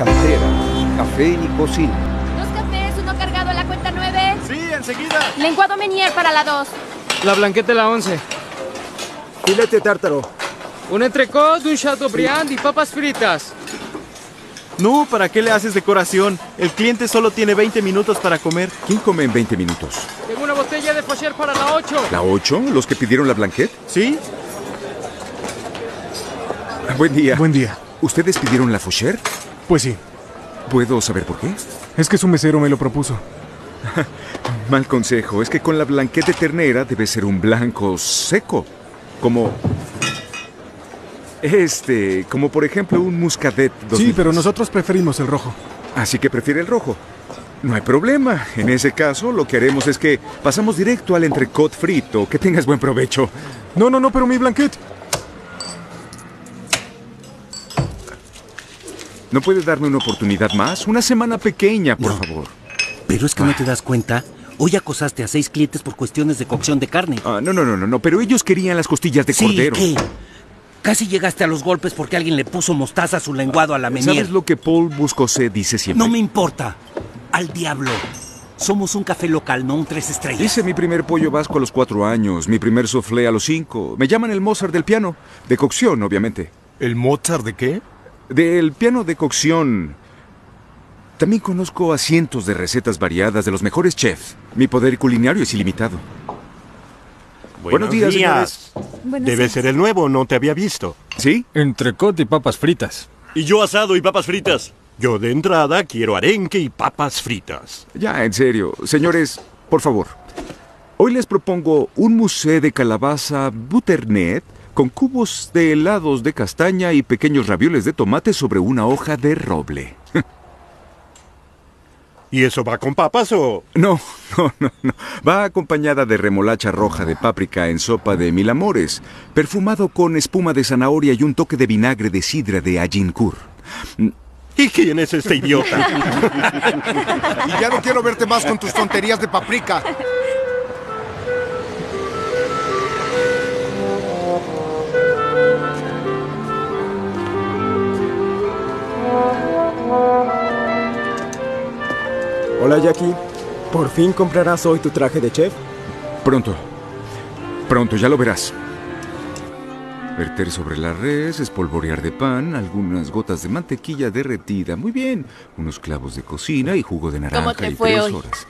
Cantera, café y cocina. Dos cafés, uno cargado a la cuenta 9. Sí, enseguida. Lenguado Menier para la 2. La blanqueta la 11. Filete tártaro. Un entrecot, un chateaubriand y papas fritas. No, ¿para qué le haces decoración? El cliente solo tiene 20 minutos para comer. ¿Quién come en 20 minutos? Tengo una botella de Focher para la 8. ¿La 8? ¿Los que pidieron la blanquette? ¿Sí? Buen día. Buen día. ¿Ustedes pidieron la Foucher? Pues sí. ¿Puedo saber por qué? Es que su mesero me lo propuso. Mal consejo. Es que con la blanquette de ternera debe ser un blanco seco. Como... Este, como por ejemplo un Muscadet 2000. Sí, pero nosotros preferimos el rojo. Así que prefiere el rojo. No hay problema. En ese caso, lo que haremos es que pasamos directo al entrecot frito. Que tengas buen provecho. No, no, no, pero mi blanquette. ¿No puede darme una oportunidad más? Una semana pequeña, por No. favor. Pero es que no te das cuenta. Hoy acosaste a seis clientes por cuestiones de cocción de carne. Ah, no, no, no, no, no, pero ellos querían las costillas de sí, cordero. ¿qué? Casi llegaste a los golpes porque alguien le puso mostaza a su lenguado a la menier. ¿Sabes lo que Paul Buscosé dice siempre? No me importa. Al diablo. Somos un café local, no un tres estrellas. Hice mi primer pollo vasco a los cuatro años, mi primer soufflé a los cinco. Me llaman el Mozart del piano. De cocción, obviamente. ¿El Mozart de qué? Del piano de cocción. También conozco a cientos de recetas variadas de los mejores chefs. Mi poder culinario es ilimitado. Buenos días, señores. Debe ser el nuevo, no te había visto. ¿Sí? Entrecot y papas fritas. Y yo asado y papas fritas. Yo de entrada quiero arenque y papas fritas. Ya, en serio. Señores, por favor. Hoy les propongo un musé de calabaza buternet con cubos de helados de castaña y pequeños ravioles de tomate sobre una hoja de roble. ¿Y eso va con papas o...? No, no, no, no. Va acompañada de remolacha roja de páprica en sopa de mil amores, perfumado con espuma de zanahoria y un toque de vinagre de sidra de Agincourt. ¿Y quién es este idiota? Y ya no quiero verte más con tus tonterías de paprika. Hola Jackie, ¿por fin comprarás hoy tu traje de chef? Pronto. Pronto, ya lo verás. Verter sobre la res, espolvorear de pan, algunas gotas de mantequilla derretida. Muy bien. Unos clavos de cocina y jugo de naranja te y fue tres hoy? horas.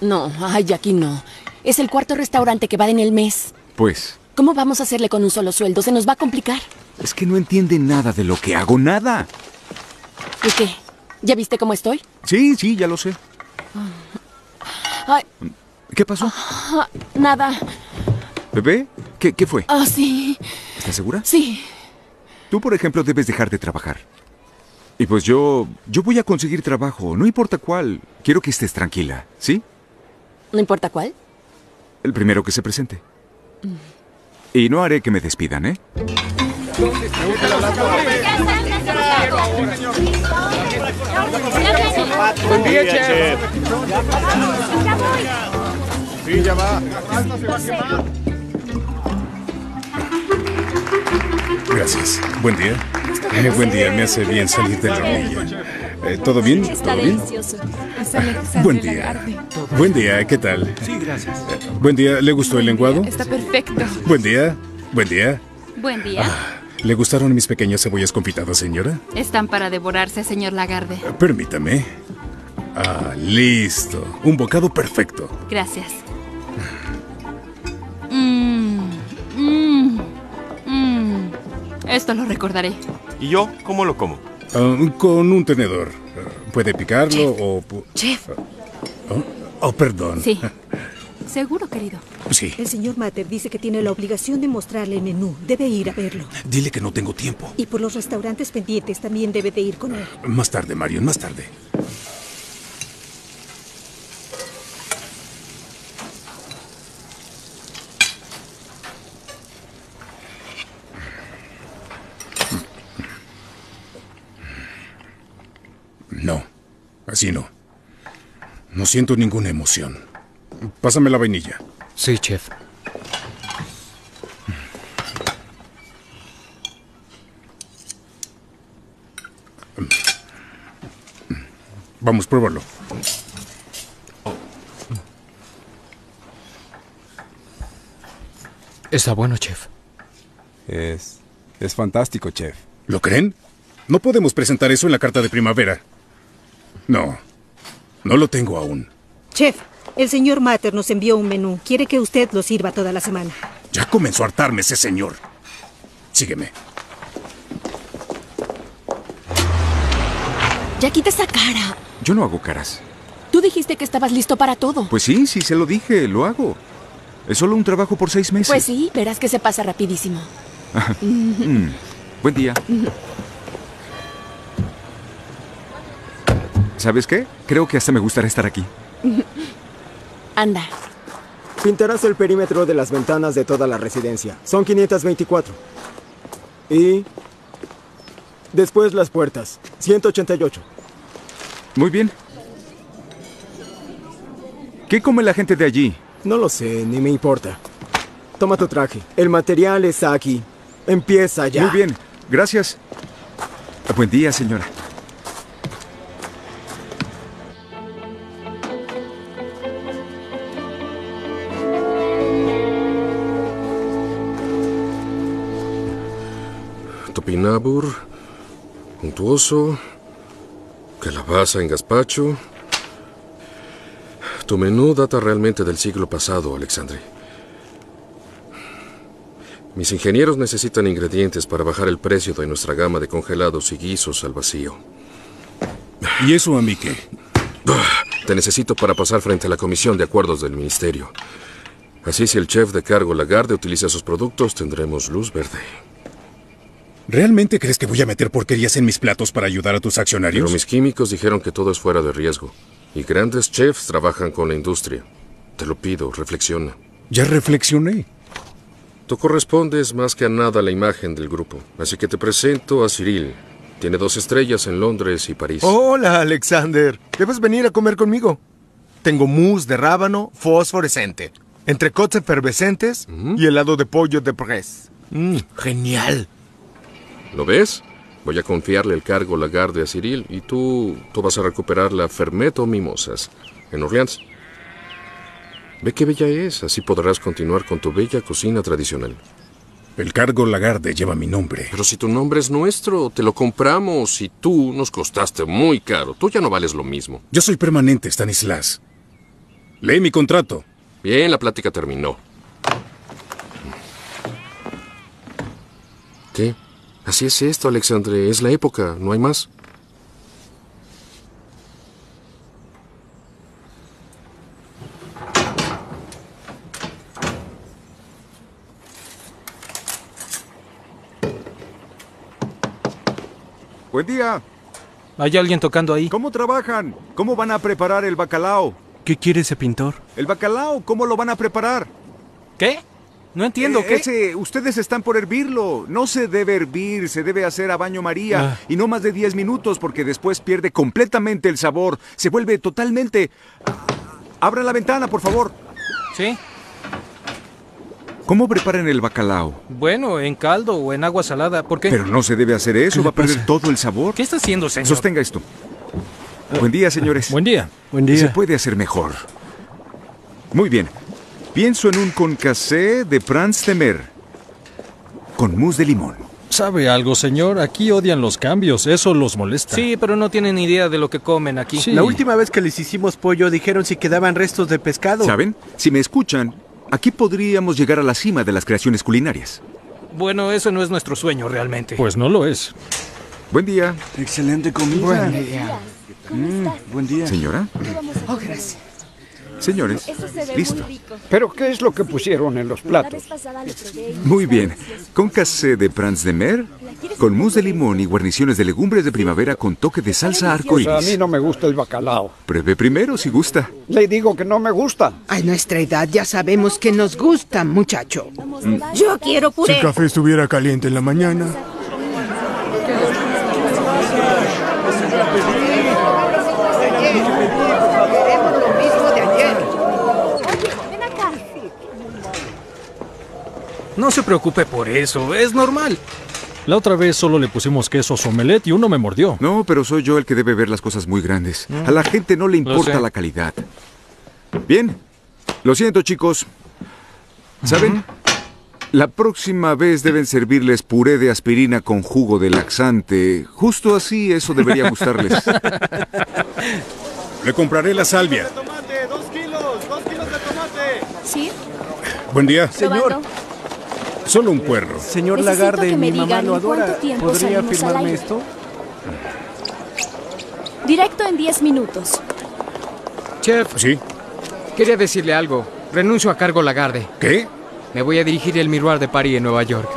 No, ay, aquí no. Es el cuarto restaurante que va en el mes. Pues, ¿Cómo vamos a hacerle con un solo sueldo? Se nos va a complicar. es que no entiende nada de lo que hago, nada. ¿Y qué? ¿Ya viste cómo estoy? Sí, sí, ya lo sé. Ay, ¿Qué pasó? ah, nada. ¿Bebé? ¿Qué, qué fue? Ah, sí, ¿Estás segura? sí. Tú, por ejemplo, debes dejar de trabajar. Y pues yo, yo voy a conseguir trabajo, no importa cuál. Quiero que estés tranquila, ¿sí? No importa cuál. El primero que se presente. Y no haré que me despidan, ¿eh? Buen día, chef. Sí, ya va. Gracias. Buen día. Eh, buen día, me hace bien salir de la hornilla. Eh, ¿Todo bien? ¿Todo bien? Buen día. Buen día, ¿qué tal? Sí, gracias. Buen día, ¿le gustó el lenguado? Está perfecto. Buen día. Buen día. Buen día. ¿Le gustaron mis pequeñas cebollas confitadas, señora? Están para devorarse, señor Lagarde. Permítame. Ah, listo. Un bocado perfecto. Gracias. Mmm. Mmm. Mmm. Esto lo recordaré. ¿Y yo cómo lo como? Ah, con un tenedor. Ah, ¿Puede picarlo o...? Chef. Oh, oh, perdón. Sí. Seguro, querido. Sí. El señor Mater dice que tiene la obligación de mostrarle el menú. Debe ir a verlo. Dile que no tengo tiempo. Y por los restaurantes pendientes también debe de ir con él. Más tarde, Marion, más tarde. No, así no. No siento ninguna emoción. Pásame la vainilla. Sí, chef. Vamos, pruébalo. Está bueno, chef. Es. Es fantástico, chef. ¿Lo creen? No podemos presentar eso en la carta de primavera. No. No lo tengo aún. Chef, el señor Mater nos envió un menú. Quiere que usted lo sirva toda la semana. Ya comenzó a hartarme ese señor. Sígueme. Ya quita esa cara. Yo no hago caras. Tú dijiste que estabas listo para todo. Pues sí, sí se lo dije, lo hago. Es solo un trabajo por seis meses. Pues sí, verás que se pasa rapidísimo. Mm, Buen día. ¿Sabes qué? Creo que hasta me gustaría estar aquí. Anda. Pintarás el perímetro de las ventanas de toda la residencia. Son 524. Y... Después las puertas. 188. Muy bien. ¿Qué come la gente de allí? No lo sé, ni me importa. Toma tu traje. El material está aquí. Empieza ya. Muy bien, gracias. Buen día, señora. Topinabur, untuoso, calabaza en gazpacho. Tu menú data realmente del siglo pasado, Alexandre. Mis ingenieros necesitan ingredientes para bajar el precio de nuestra gama de congelados y guisos al vacío. ¿Y eso a mí qué? Te necesito para pasar frente a la comisión de acuerdos del ministerio. Así si el chef de cargo Lagarde utiliza sus productos, tendremos luz verde. ¿Realmente crees que voy a meter porquerías en mis platos para ayudar a tus accionarios? Pero mis químicos dijeron que todo es fuera de riesgo. Y grandes chefs trabajan con la industria. Te lo pido, reflexiona. Ya reflexioné. Tú correspondes más que a nada a la imagen del grupo. Así que te presento a Cyril. Tiene dos estrellas en Londres y París. Hola, Alexander. Debes venir a comer conmigo. Tengo mousse de rábano fosforescente, entrecots efervescentes y helado de pollo de press. Mm, genial. ¿Lo ves? Voy a confiarle el cargo Lagarde a Cyril y tú, tú vas a recuperar la Fermeto Mimosas en Orleans. Ve qué bella es, así podrás continuar con tu bella cocina tradicional. El cargo Lagarde lleva mi nombre. Pero si tu nombre es nuestro, te lo compramos y tú nos costaste muy caro. Tú ya no vales lo mismo. Yo soy permanente, Stanislas. Lee mi contrato. Bien, la plática terminó. ¿Qué? Así es esto, Alexandre. Es la época, no hay más. Buen día. ¿Hay alguien tocando ahí? ¿Cómo trabajan? ¿Cómo van a preparar el bacalao? ¿Qué quiere ese pintor? El bacalao, ¿cómo lo van a preparar? ¿Qué? No entiendo Eh, qué. Ese, ustedes están por hervirlo. No se debe hervir, se debe hacer a baño María. Ah. Y no más de 10 minutos porque después pierde completamente el sabor. Se vuelve totalmente... Abra la ventana, por favor. ¿Sí? ¿Cómo preparan el bacalao? Bueno, en caldo o en agua salada. ¿Por qué? Pero no se debe hacer eso, ¿Qué le va a perder pasa? todo el sabor. ¿Qué está haciendo, señor? Sostenga esto. Buen día, señores. Buen día. Buen Se día. puede hacer mejor. Muy bien. Pienso en un concassé de Prans Temer. Con mousse de limón. ¿Sabe algo, señor? Aquí odian los cambios, eso los molesta. Sí, pero no tienen idea de lo que comen aquí. Sí. La última vez que les hicimos pollo dijeron si quedaban restos de pescado. ¿Saben? Si me escuchan, aquí podríamos llegar a la cima de las creaciones culinarias. Bueno, eso no es nuestro sueño realmente. Pues no lo es. Buen día. Excelente comida. Buen Mm, buen día. Señora. Oh, gracias. Señores, listo. ¿Pero qué es lo que pusieron en los platos? Muy bien. Concassé de Prans de Mer, con mousse de limón y guarniciones de legumbres de primavera con toque de salsa Pues a mí arcoíris. no me gusta el bacalao. Pruebe primero si gusta. Le digo que no me gusta. A nuestra edad ya sabemos que nos gusta, muchacho. Yo quiero Si puré. el café estuviera caliente en la mañana. Queremos lo mismo de ayer. Ven acá. No se preocupe por eso, es normal. La otra vez solo le pusimos queso a su omelette y uno me mordió. No, pero soy yo el que debe ver las cosas muy grandes. A la gente no le importa la calidad. Bien, lo siento chicos. ¿Saben? La próxima vez deben servirles puré de aspirina con jugo de laxante. Justo así, eso debería gustarles. Le compraré la salvia. ¿Sí? Buen día. Señor. Solo un puerro. Señor Necesito Lagarde, que me mi mamá lo adora. tiempo ¿Podría firmarme esto? Directo en 10 minutos. Chef, Sí. quería decirle algo. Renuncio a cargo Lagarde. ¿Qué? Me voy a dirigir el Miroir de París en Nueva York.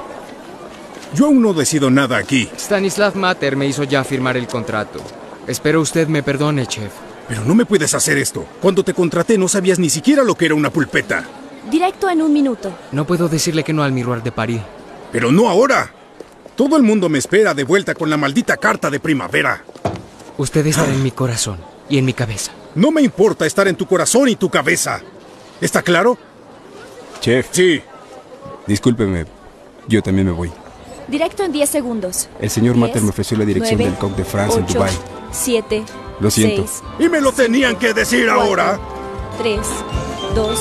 Yo aún no decido nada aquí. Stanislav Mater me hizo ya firmar el contrato. Espero usted me perdone, chef. Pero no me puedes hacer esto. Cuando te contraté no sabías ni siquiera lo que era una pulpeta. Directo en un minuto. No puedo decirle que no al Miroir de París. Pero no ahora. Todo el mundo me espera de vuelta con la maldita carta de primavera. Usted estará en mi corazón y en mi cabeza. No me importa estar en tu corazón y tu cabeza. ¿Está claro? Chef. Sí. Discúlpeme, yo también me voy. Directo en 10 segundos. El señor Mater me ofreció la dirección del Coq de France en Dubai. 7. Lo siento. 6, Y me lo tenían que decir ahora. 3, 2.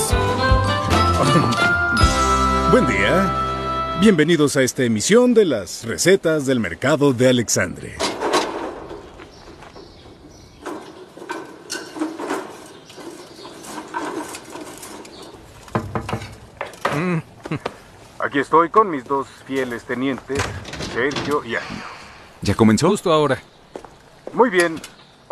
Buen día. Bienvenidos a esta emisión de las recetas del mercado de Alexandre. Aquí estoy con mis dos fieles tenientes, Sergio y Agio. ¿Ya comenzó? Justo ahora. Muy bien,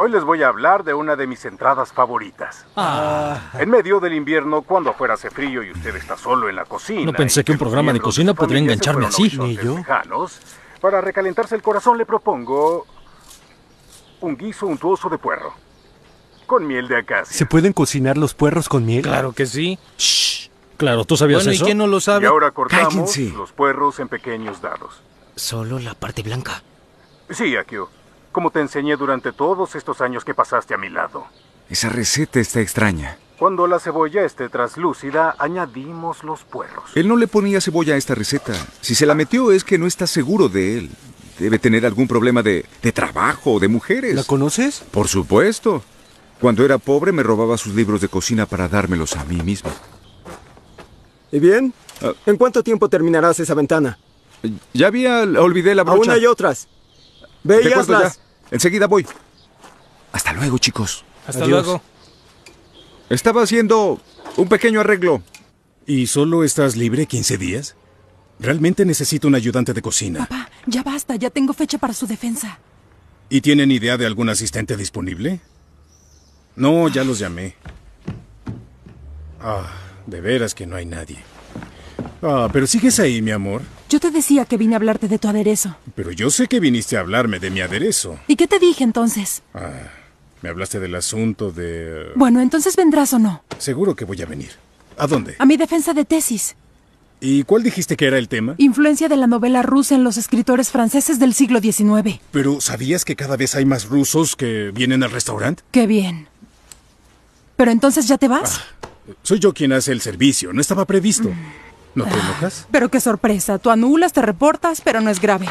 hoy les voy a hablar de una de mis entradas favoritas. Ah. En medio del invierno, cuando afuera hace frío y usted está solo en la cocina. No pensé que un programa de cocina podría engancharme así. horizontes lejanos, para recalentarse el corazón le propongo un guiso untuoso de puerro. Con miel de acacia. ¿Se pueden cocinar los puerros con miel? Claro que sí. Claro, ¿tú sabías Bueno, ¿y eso? quién no lo Y sabe? ahora cortamos Cállense. los puerros en pequeños dados. Solo la parte blanca. Sí, Akio. Como te enseñé durante todos estos años que pasaste a mi lado. Esa receta está extraña. Cuando la cebolla esté traslúcida, añadimos los puerros. Él no le ponía cebolla a esta receta. Si se la metió es que no está seguro de él. Debe tener algún problema de, de trabajo o de mujeres. ¿La conoces? Por supuesto. Cuando era pobre me robaba sus libros de cocina para dármelos a mí mismo. ¿Y bien? ¿En cuánto tiempo terminarás esa ventana? Ya había, olvidé la A brocha. una y otras. Ve y hazlas. ya. Enseguida voy. Hasta luego, chicos. Hasta Adiós. luego. Estaba haciendo un pequeño arreglo. ¿Y solo estás libre 15 días? Realmente necesito un ayudante de cocina. Papá, ya basta, ya tengo fecha para su defensa. ¿Y tienen idea de algún asistente disponible? No, ya los llamé. Ah, de veras que no hay nadie. Ah, pero sigues ahí, mi amor. Yo te decía que vine a hablarte de tu aderezo. Pero yo sé que viniste a hablarme de mi aderezo. ¿Y qué te dije entonces? Ah, me hablaste del asunto de... Bueno, entonces vendrás o no. Seguro que voy a venir. ¿A dónde? A mi defensa de tesis. ¿Y cuál dijiste que era el tema? Influencia de la novela rusa en los escritores franceses del siglo XIX. Pero ¿sabías que cada vez hay más rusos que vienen al restaurante? Qué bien. ¿Pero entonces ya te vas? Soy yo quien hace el servicio, no estaba previsto. ¿No te enojas? Pero qué sorpresa. Tú anulas, te reportas, pero no es grave.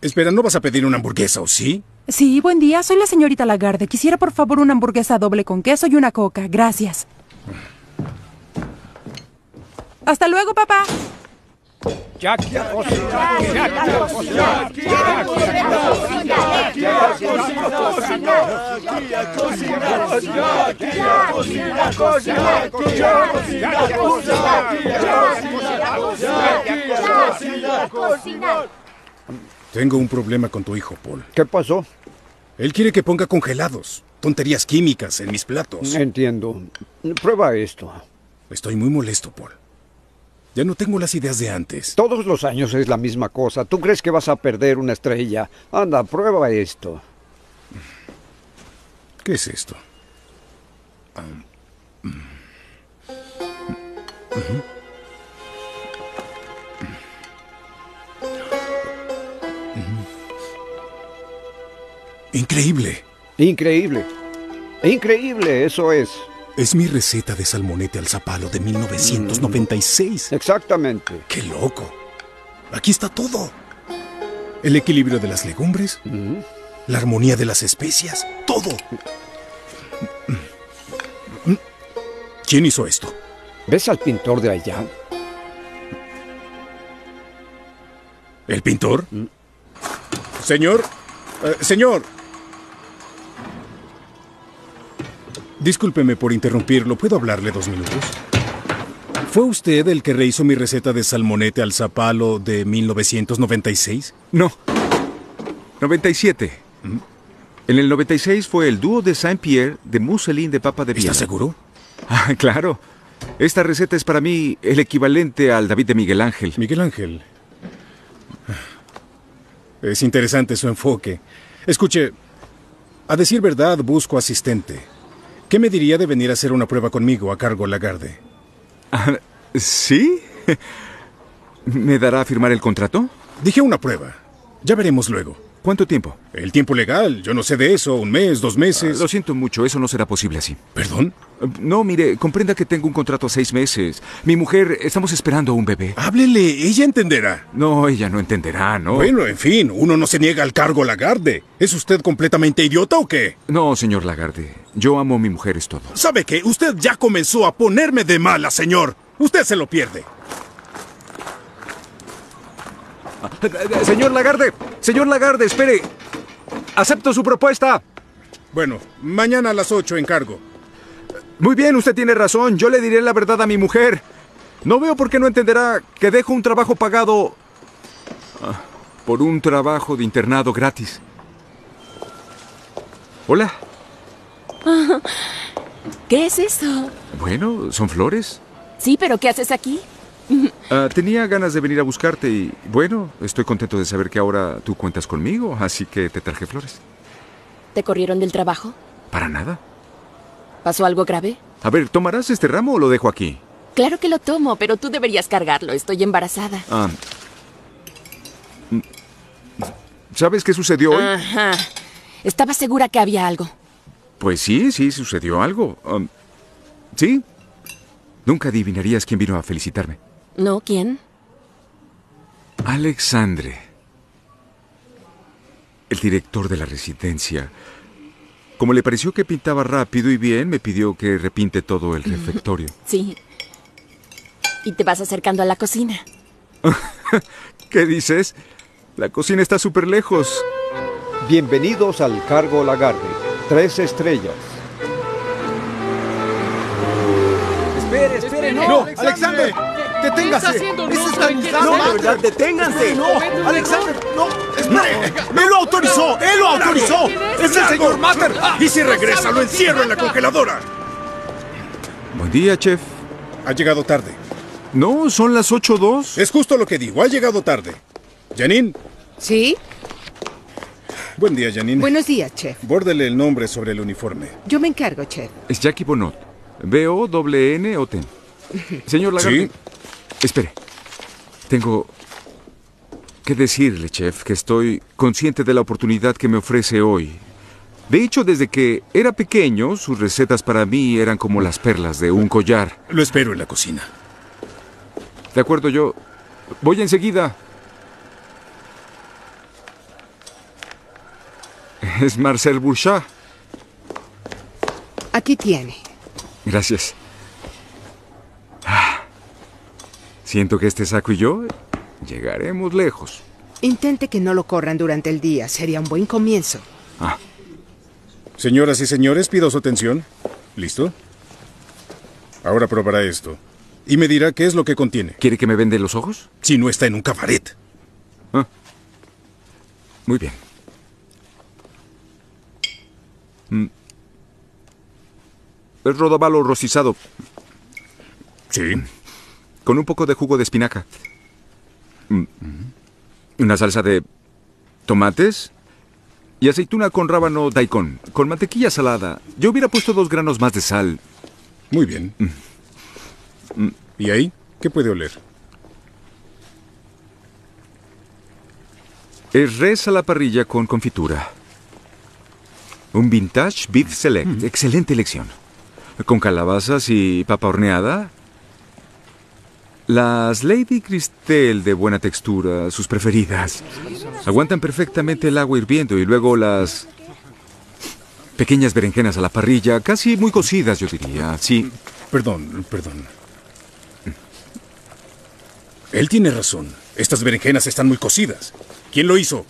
Espera, ¿no vas a pedir una hamburguesa o sí? Sí, buen día. Soy la señorita Lagarde. Quisiera por favor una hamburguesa doble con queso y una coca. Gracias. Hasta luego, papá. Jackie a cocinar, Jackie a cocinar, Jackie a cocinar, Jackie a cocinar, Jackie a cocinar, Jackie a cocinar, cocinar. Tengo un problema con tu hijo, Paul. ¿Qué pasó? Él quiere que ponga congelados, tonterías químicas en mis platos. Entiendo. Prueba esto. Estoy muy molesto, Paul. Ya no tengo las ideas de antes. Todos los años es la misma cosa. ¿Tú crees que vas a perder una estrella? Anda, prueba esto. ¿Qué es esto? Increíble. Increíble. Increíble, eso es. Es mi receta de salmonete al zapalo de 1996. Exactamente. ¡Qué loco! Aquí está todo. El equilibrio de las legumbres, la armonía de las especias, todo. ¿Quién hizo esto? ¿Ves al pintor de allá? ¿El pintor? Señor, eh, señor. Discúlpeme por interrumpirlo. ¿Puedo hablarle dos minutos? ¿Fue usted el que rehizo mi receta de salmonete al zapalo de 1996? No. 97. En el 96 fue el dúo de Saint-Pierre de Mousseline de papa de Viena. ¿Estás seguro? Ah, claro. Esta receta es para mí el equivalente al David de Miguel Ángel. Miguel Ángel. Es interesante su enfoque. Escuche, a decir verdad, busco asistente. ¿Qué me diría de venir a hacer una prueba conmigo a cargo Lagarde? Ah, ¿Sí? ¿Me dará a firmar el contrato? Dije una prueba. Ya veremos luego. ¿Cuánto tiempo? El tiempo legal. Yo no sé de eso. Un mes, dos meses. Ah, lo siento mucho, eso no será posible así. ¿Perdón? No, mire, comprenda que tengo un contrato a seis meses. Mi mujer, estamos esperando a un bebé. Háblele, ella entenderá. No, ella no entenderá, ¿no? Bueno, en fin, uno no se niega al cargo Lagarde. ¿Es usted completamente idiota o qué? No, señor Lagarde. Yo amo a mi mujer, es todo. ¿Sabe qué? Usted ya comenzó a ponerme de mala, señor. Usted se lo pierde. Señor Lagarde, señor Lagarde, espere. Acepto su propuesta. Bueno, mañana a las 8 encargo. Muy bien, usted tiene razón. Yo le diré la verdad a mi mujer. No veo por qué no entenderá que dejo un trabajo pagado ah, por un trabajo de internado gratis. Hola. ¿Qué es eso? Bueno, son flores. Sí, pero ¿qué haces aquí? Ah, tenía ganas de venir a buscarte y, bueno, estoy contento de saber que ahora tú cuentas conmigo, así que te traje flores. ¿Te corrieron del trabajo? Para nada. ¿Pasó algo grave? A ver, ¿tomarás este ramo o lo dejo aquí? Claro que lo tomo, pero tú deberías cargarlo. Estoy embarazada. Ah. ¿Sabes qué sucedió hoy? Ajá. Estaba segura que había algo. Pues sí, sí, sucedió algo. Um, sí. Nunca adivinarías quién vino a felicitarme. ¿No? ¿Quién? Alexandre. El director de la residencia. Como le pareció que pintaba rápido y bien, me pidió que repinte todo el refectorio. Sí. Y te vas acercando a la cocina. ¿Qué dices? La cocina está súper lejos. Bienvenidos al cargo Lagarde. Tres estrellas. Espere, espere, no. No, Alexander, deténgase. Ese está No, de verdad, deténganse. No, Alexander, no, espere. Él lo autorizó, él lo autorizó. Es el señor Matter. Y si regresa, lo encierro en la congeladora. Buen día, chef. Ha llegado tarde. No, son las 8.02. Es justo lo que digo, ha llegado tarde. Janine. ¿Sí? Buen día, Janine. Buenos días, chef. Bórdele el nombre sobre el uniforme. Yo me encargo, chef. Es Jackie Bonot. B-O-N-N-O-T. Señor Lagarde. ¿Sí? Espere. Tengo que decirle, chef, que estoy consciente de la oportunidad que me ofrece hoy. De hecho, desde que era pequeño, sus recetas para mí eran como las perlas de un collar. Lo espero en la cocina. De acuerdo, yo voy enseguida. Es Marcel Bourchat. Aquí tiene. Gracias. Ah, siento que este saco y yo llegaremos lejos. Intente que no lo corran durante el día. Sería un buen comienzo. Ah, Señoras y señores, pido su atención. ¿Listo? Ahora probará esto. Y me dirá qué es lo que contiene. ¿quiere que me vende los ojos? Si no está en un cabaret. Ah. Muy bien. Mm. Es rodavalo rostizado. Sí. Con un poco de jugo de espinaca. Mm. Una salsa de tomates y aceituna con rábano daikon, con mantequilla salada. Yo hubiera puesto dos granos más de sal. Muy bien. Mm. ¿Y ahí? ¿Qué puede oler? Es res a la parrilla con confitura. Un vintage beef select. Excelente elección. Con calabazas y papa horneada. Las Lady Cristel de buena textura, sus preferidas, aguantan perfectamente el agua hirviendo y luego las pequeñas berenjenas a la parrilla, casi muy cocidas, yo diría. Sí. Perdón, perdón. Él tiene razón. Estas berenjenas están muy cocidas. ¿Quién lo hizo?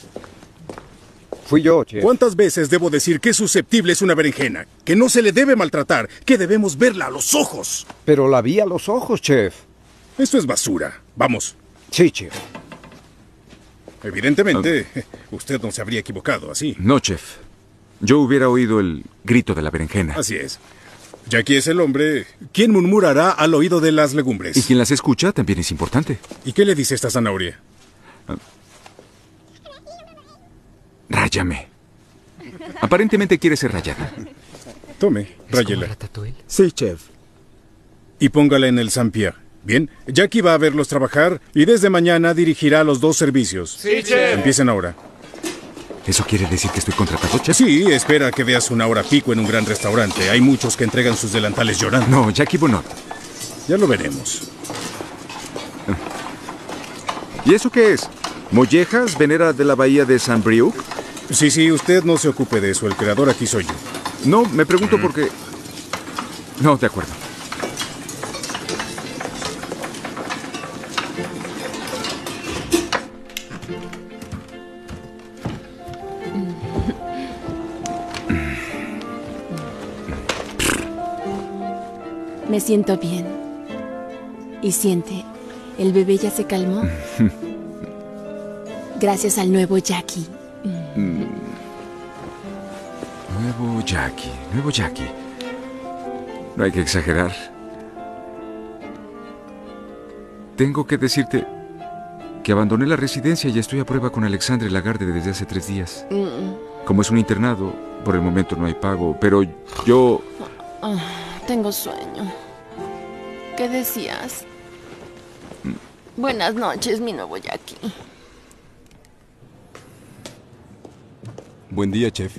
Fui yo, chef. ¿Cuántas veces debo decir que susceptible es una berenjena? Que no se le debe maltratar, que debemos verla a los ojos. Pero la vi a los ojos, chef. Esto es basura. Vamos. Sí, chef. Evidentemente, usted no se habría equivocado así. No, chef. Yo hubiera oído el grito de la berenjena. Así es. Jackie es el hombre quien murmurará al oído de las legumbres. Y quien las escucha también es importante. ¿Y qué le dice esta zanahoria? Ráyame. Aparentemente quiere ser rayada. Tome, ráyela. Sí, chef. Y póngala en el Saint-Pierre. Bien, Jackie va a verlos trabajar y desde mañana dirigirá los dos servicios. Sí, chef. Empiecen ahora. ¿Eso quiere decir que estoy contratado, chef? Sí, espera que veas una hora pico en un gran restaurante. Hay muchos que entregan sus delantales llorando. No, Jackie Bonot. Ya lo veremos. ¿Y eso qué es? ¿Mollejas, venera de la bahía de San Brieuc? Sí, sí, usted no se ocupe de eso. El creador aquí soy yo. No, me pregunto por qué... No, de acuerdo. Me siento bien. Y siente, el bebé ya se calmó. Gracias al nuevo Jackie. Nuevo Jackie, nuevo Jackie. No hay que exagerar. Tengo que decirte que abandoné la residencia y estoy a prueba con Alexandre Lagarde desde hace tres días. Mm, Como es un internado, por el momento no hay pago, pero yo... ah, tengo sueño. ¿Qué decías? Buenas noches, mi nuevo Jackie. Buen día, chef.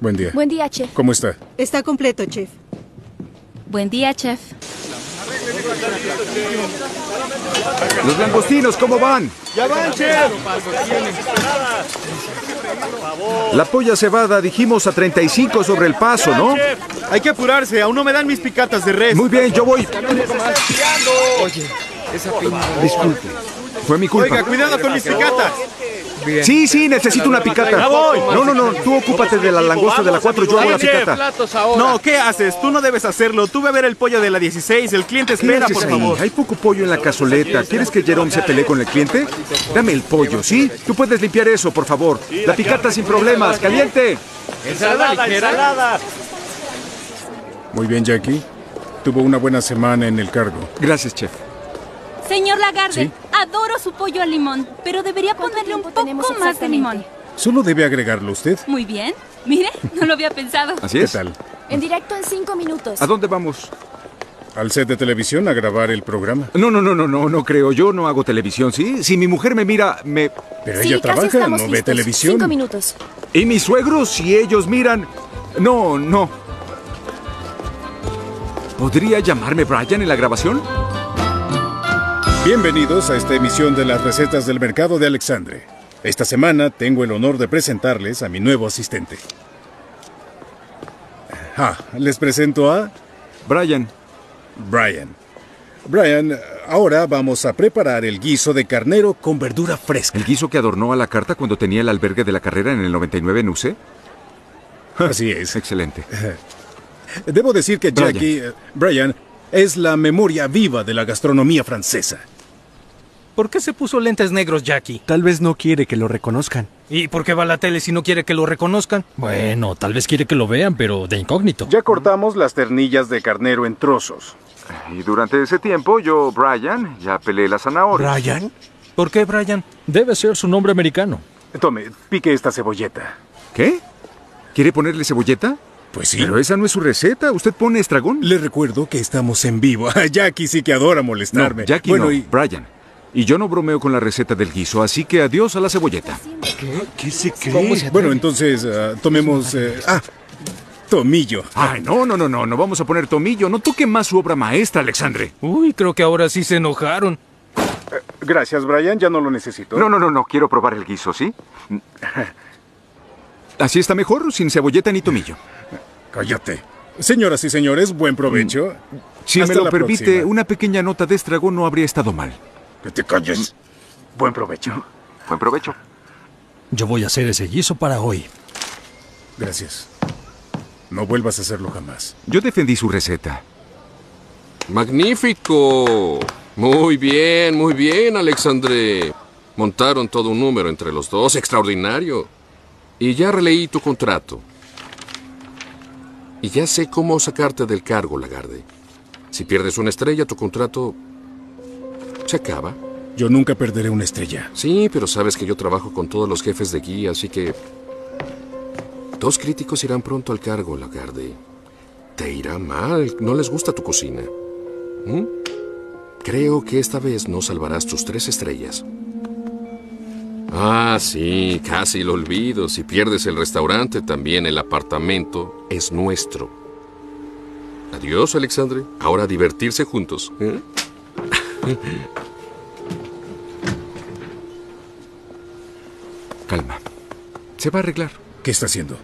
Buen día. Buen día, chef. ¿Cómo está? Está completo, chef. Buen día, chef. Los langostinos, ¿cómo van? ¡Ya van, chef! La polla cebada dijimos a 35 sobre el paso, ¿no? Hay que apurarse, aún no me dan mis picatas de res. Muy bien, yo voy. Oye, esa piña. Disculpe. Fue mi culpa. Oiga, cuidado con mis picatas. Sí, sí, necesito una picata. Ya voy. No, no, no, tú ocúpate de la langosta de la 4, yo hago la picata. No, ¿qué haces? Tú no debes hacerlo. Tú ve a ver el pollo de la 16. El cliente espera, ¿Qué por favor. Hay poco pollo en la cazoleta. ¿Quieres que Jerome se pelee con el cliente? Dame el pollo, ¿sí? Tú puedes limpiar eso, por favor. La picata sin problemas, caliente. Ensalada, ensalada. Muy bien, Jackie. Tuvo una buena semana en el cargo. Gracias, chef. Señor Lagarde, Sí. adoro su pollo al limón, pero debería ponerle un poco más de limón. Solo debe agregarlo usted. Muy bien. Mire, no lo había pensado. Así ¿Qué es. tal? En directo en cinco minutos. ¿A dónde vamos? Al set de televisión a grabar el programa. No, no, no, no, no, no creo. Yo no hago televisión, ¿sí? Si mi mujer me mira, me... Pero Sí, ella casi trabaja, no ve televisión. Cinco minutos. ¿Y mis suegros, si ellos miran? No, no. ¿Podría llamarme Brian en la grabación? Bienvenidos a esta emisión de las recetas del mercado de Alexandre. Esta semana tengo el honor de presentarles a mi nuevo asistente. Ah, les presento a Brian. Brian. Brian, ahora vamos a preparar el guiso de carnero con verdura fresca. ¿El guiso que adornó a la carta cuando tenía el albergue de la carrera en el 99 en UC? Así es. Excelente. Debo decir que Brian. Jackie, eh, Brian, es la memoria viva de la gastronomía francesa. ¿Por qué se puso lentes negros, Jackie? Tal vez no quiere que lo reconozcan. ¿Y por qué va a la tele si no quiere que lo reconozcan? Bueno, tal vez quiere que lo vean, pero de incógnito. Ya cortamos las ternillas de carnero en trozos. Y durante ese tiempo yo, Brian, ya pelé la zanahoria. ¿Brian? ¿Por qué Brian? Debe ser su nombre americano. Tome, pique esta cebolleta. ¿Qué? ¿Quiere ponerle cebolleta? Pues sí. Pero esa no es su receta. ¿Usted pone estragón? Le recuerdo que estamos en vivo. Jackie sí que adora molestarme. No, Jackie bueno, no, y Brian. Y yo no bromeo con la receta del guiso, así que adiós a la cebolleta. ¿Qué se cree? Bueno, entonces ah, tomemos. eh, ah, Tomillo. Ay, no, no, no, no, no vamos a poner tomillo. No toque más su obra maestra, Alexandre. Uy, creo que ahora sí se enojaron. Gracias, Brian, ya no lo necesito. No, no, no, no, quiero probar el guiso, ¿sí? Así está mejor, sin cebolleta ni tomillo. Cállate. Señoras y señores, buen provecho. Si Hasta me lo la permite, próxima. una pequeña nota de estragón no habría estado mal. Que te calles. Buen provecho. Buen provecho. Yo voy a hacer ese guiso para hoy. Gracias. No vuelvas a hacerlo jamás. Yo defendí su receta. Magnífico. Muy bien, muy bien, Alexandre. Montaron todo un número entre los dos, extraordinario. Y ya releí tu contrato. Y ya sé cómo sacarte del cargo, Lagarde. Si pierdes una estrella, tu contrato se acaba. Yo nunca perderé una estrella. Sí, pero sabes que yo trabajo con todos los jefes de guía, así que... Dos críticos irán pronto al cargo, Lagarde. Te irá mal, no les gusta tu cocina. ¿Mm? Creo que esta vez no salvarás tus tres estrellas. Ah, sí, casi lo olvido. Si pierdes el restaurante, también el apartamento es nuestro. Adiós, Alexandre. Ahora a divertirse juntos. ¿eh? Calma. Se va a arreglar. ¿Qué está haciendo?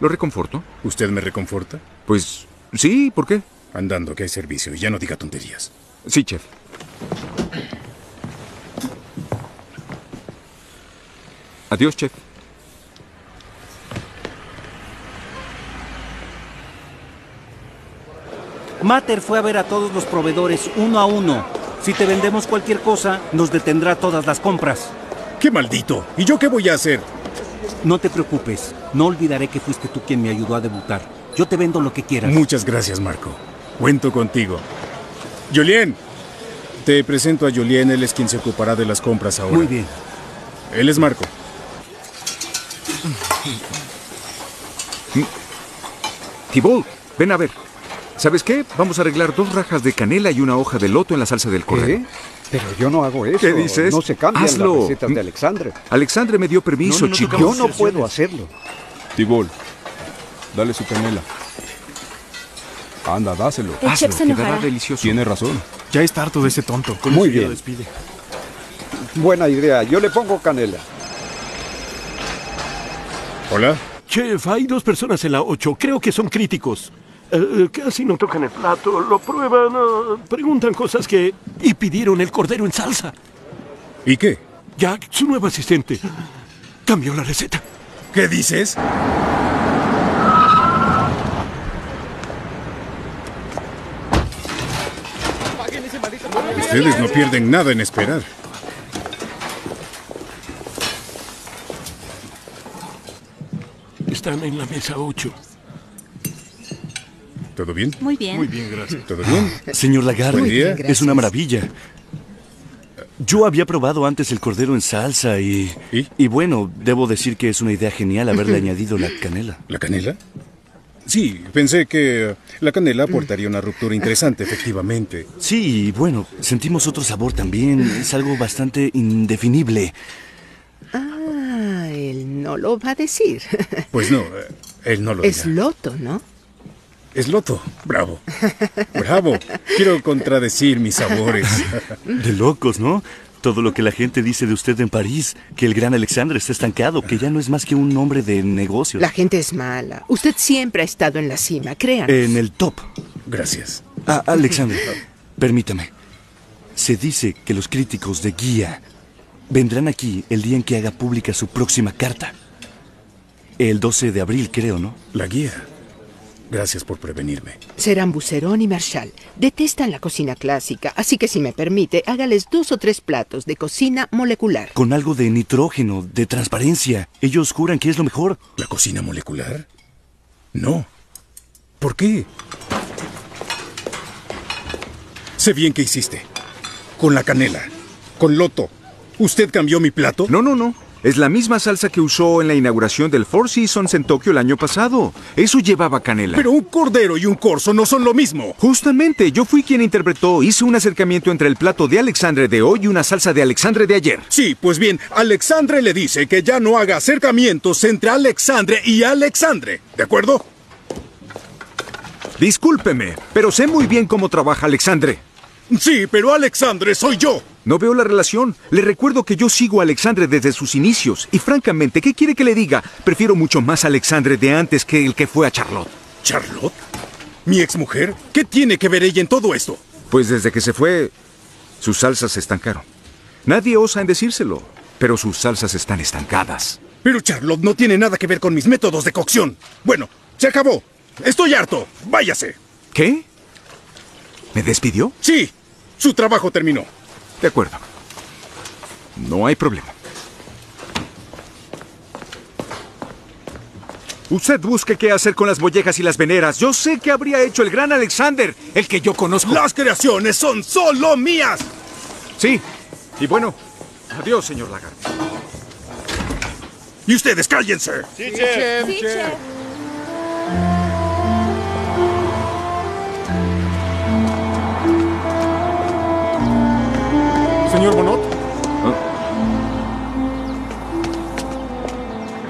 ¿Lo reconforto? ¿Usted me reconforta? Pues sí, ¿por qué? Andando, que hay servicio. Y ya no diga tonterías. Sí, chef. Adiós, chef. Mater fue a ver a todos los proveedores uno a uno. Si te vendemos cualquier cosa, nos detendrá todas las compras. ¡Qué maldito! ¿Y yo qué voy a hacer? No te preocupes, no olvidaré que fuiste tú quien me ayudó a debutar. Yo te vendo lo que quieras. Muchas gracias, Marco. Cuento contigo. Julien, te presento a Julien. Él es quien se ocupará de las compras ahora. Muy bien. Él es Marco. Thibault, ven a ver. ¿Sabes qué? Vamos a arreglar dos rajas de canela y una hoja de loto en la salsa del cordero. ¿Qué? Pero yo no hago eso. ¿Qué dices? No se cambian Hazlo. las recetas de Alexandre. Alexandre me dio permiso, chico. Yo no puedo hacerlo. Tibol, dale su canela. Anda, dáselo. El chef se quedará enojará. delicioso. Tiene razón. Ya está harto de ese tonto. Con Muy bien. despide. Buena idea. Yo le pongo canela. Hola. Chef, hay dos personas en la 8. Creo que son críticos. Eh, eh, casi no tocan el plato, lo prueban, eh, preguntan cosas que... Y pidieron el cordero en salsa. ¿Y qué? Jack, su nuevo asistente, cambió la receta. ¿Qué dices? Ustedes no pierden nada en esperar. Están en la mesa 8. ¿Todo bien? Muy bien. Muy bien, gracias. ¿Todo bien? Señor Lagarde, Buen día. es una maravilla. Yo había probado antes el cordero en salsa y, ¿Y? bueno, debo decir que es una idea genial haberle añadido la canela. ¿La canela? Sí, pensé que la canela aportaría una ruptura interesante, efectivamente. Sí, y bueno, sentimos otro sabor también. Es algo bastante indefinible. Él no lo va a decir. Pues no, eh, él no lo Es dirá. loto, ¿no? Es loto. Bravo. Bravo. Quiero contradecir mis sabores. De locos, ¿no? Todo lo que la gente dice de usted en París, que el gran Alexandre está estancado, que ya no es más que un hombre de negocios. La gente es mala. Usted siempre ha estado en la cima, crean. En el top. Gracias. Ah, Alexandre, permítame. Se dice que los críticos de guía vendrán aquí el día en que haga pública su próxima carta. El 12 de abril, creo, ¿no? La guía. Gracias por prevenirme. Serán Bucerón y Marshall. Detestan la cocina clásica, así que si me permite, hágales dos o tres platos de cocina molecular. Con algo de nitrógeno, de transparencia. Ellos juran que es lo mejor. ¿La cocina molecular? No. ¿Por qué? Sé bien qué hiciste. Con la canela. Con loto. ¿Usted cambió mi plato? No, no, no. Es la misma salsa que usó en la inauguración del Four Seasons en Tokio el año pasado. Eso llevaba canela. Pero un cordero y un corzo no son lo mismo. Justamente, yo fui quien interpretó, hice un acercamiento entre el plato de Alexandre de hoy y una salsa de Alexandre de ayer. Sí, pues bien, Alexandre le dice que ya no haga acercamientos entre Alexandre y Alexandre. ¿De acuerdo? Discúlpeme, pero sé muy bien cómo trabaja Alexandre. Sí, pero Alexandre soy yo. No veo la relación. Le recuerdo que yo sigo a Alexandre desde sus inicios. Y francamente, ¿qué quiere que le diga? Prefiero mucho más a Alexandre de antes que el que fue a Charlotte. ¿Charlotte? ¿Mi exmujer? ¿Qué tiene que ver ella en todo esto? Pues desde que se fue, sus salsas se estancaron. Nadie osa en decírselo, pero sus salsas están estancadas. Pero Charlotte no tiene nada que ver con mis métodos de cocción. Bueno, se acabó. Estoy harto. Váyase. ¿Qué? ¿Me despidió? Sí. Su trabajo terminó. De acuerdo. No hay problema. Usted busque qué hacer con las mollejas y las veneras. Yo sé qué habría hecho el gran Alexander, el que yo conozco. Las creaciones son solo mías. Sí. Y bueno, adiós, señor Lagarde. Y ustedes cállense. Sí, chef. Sí, chef.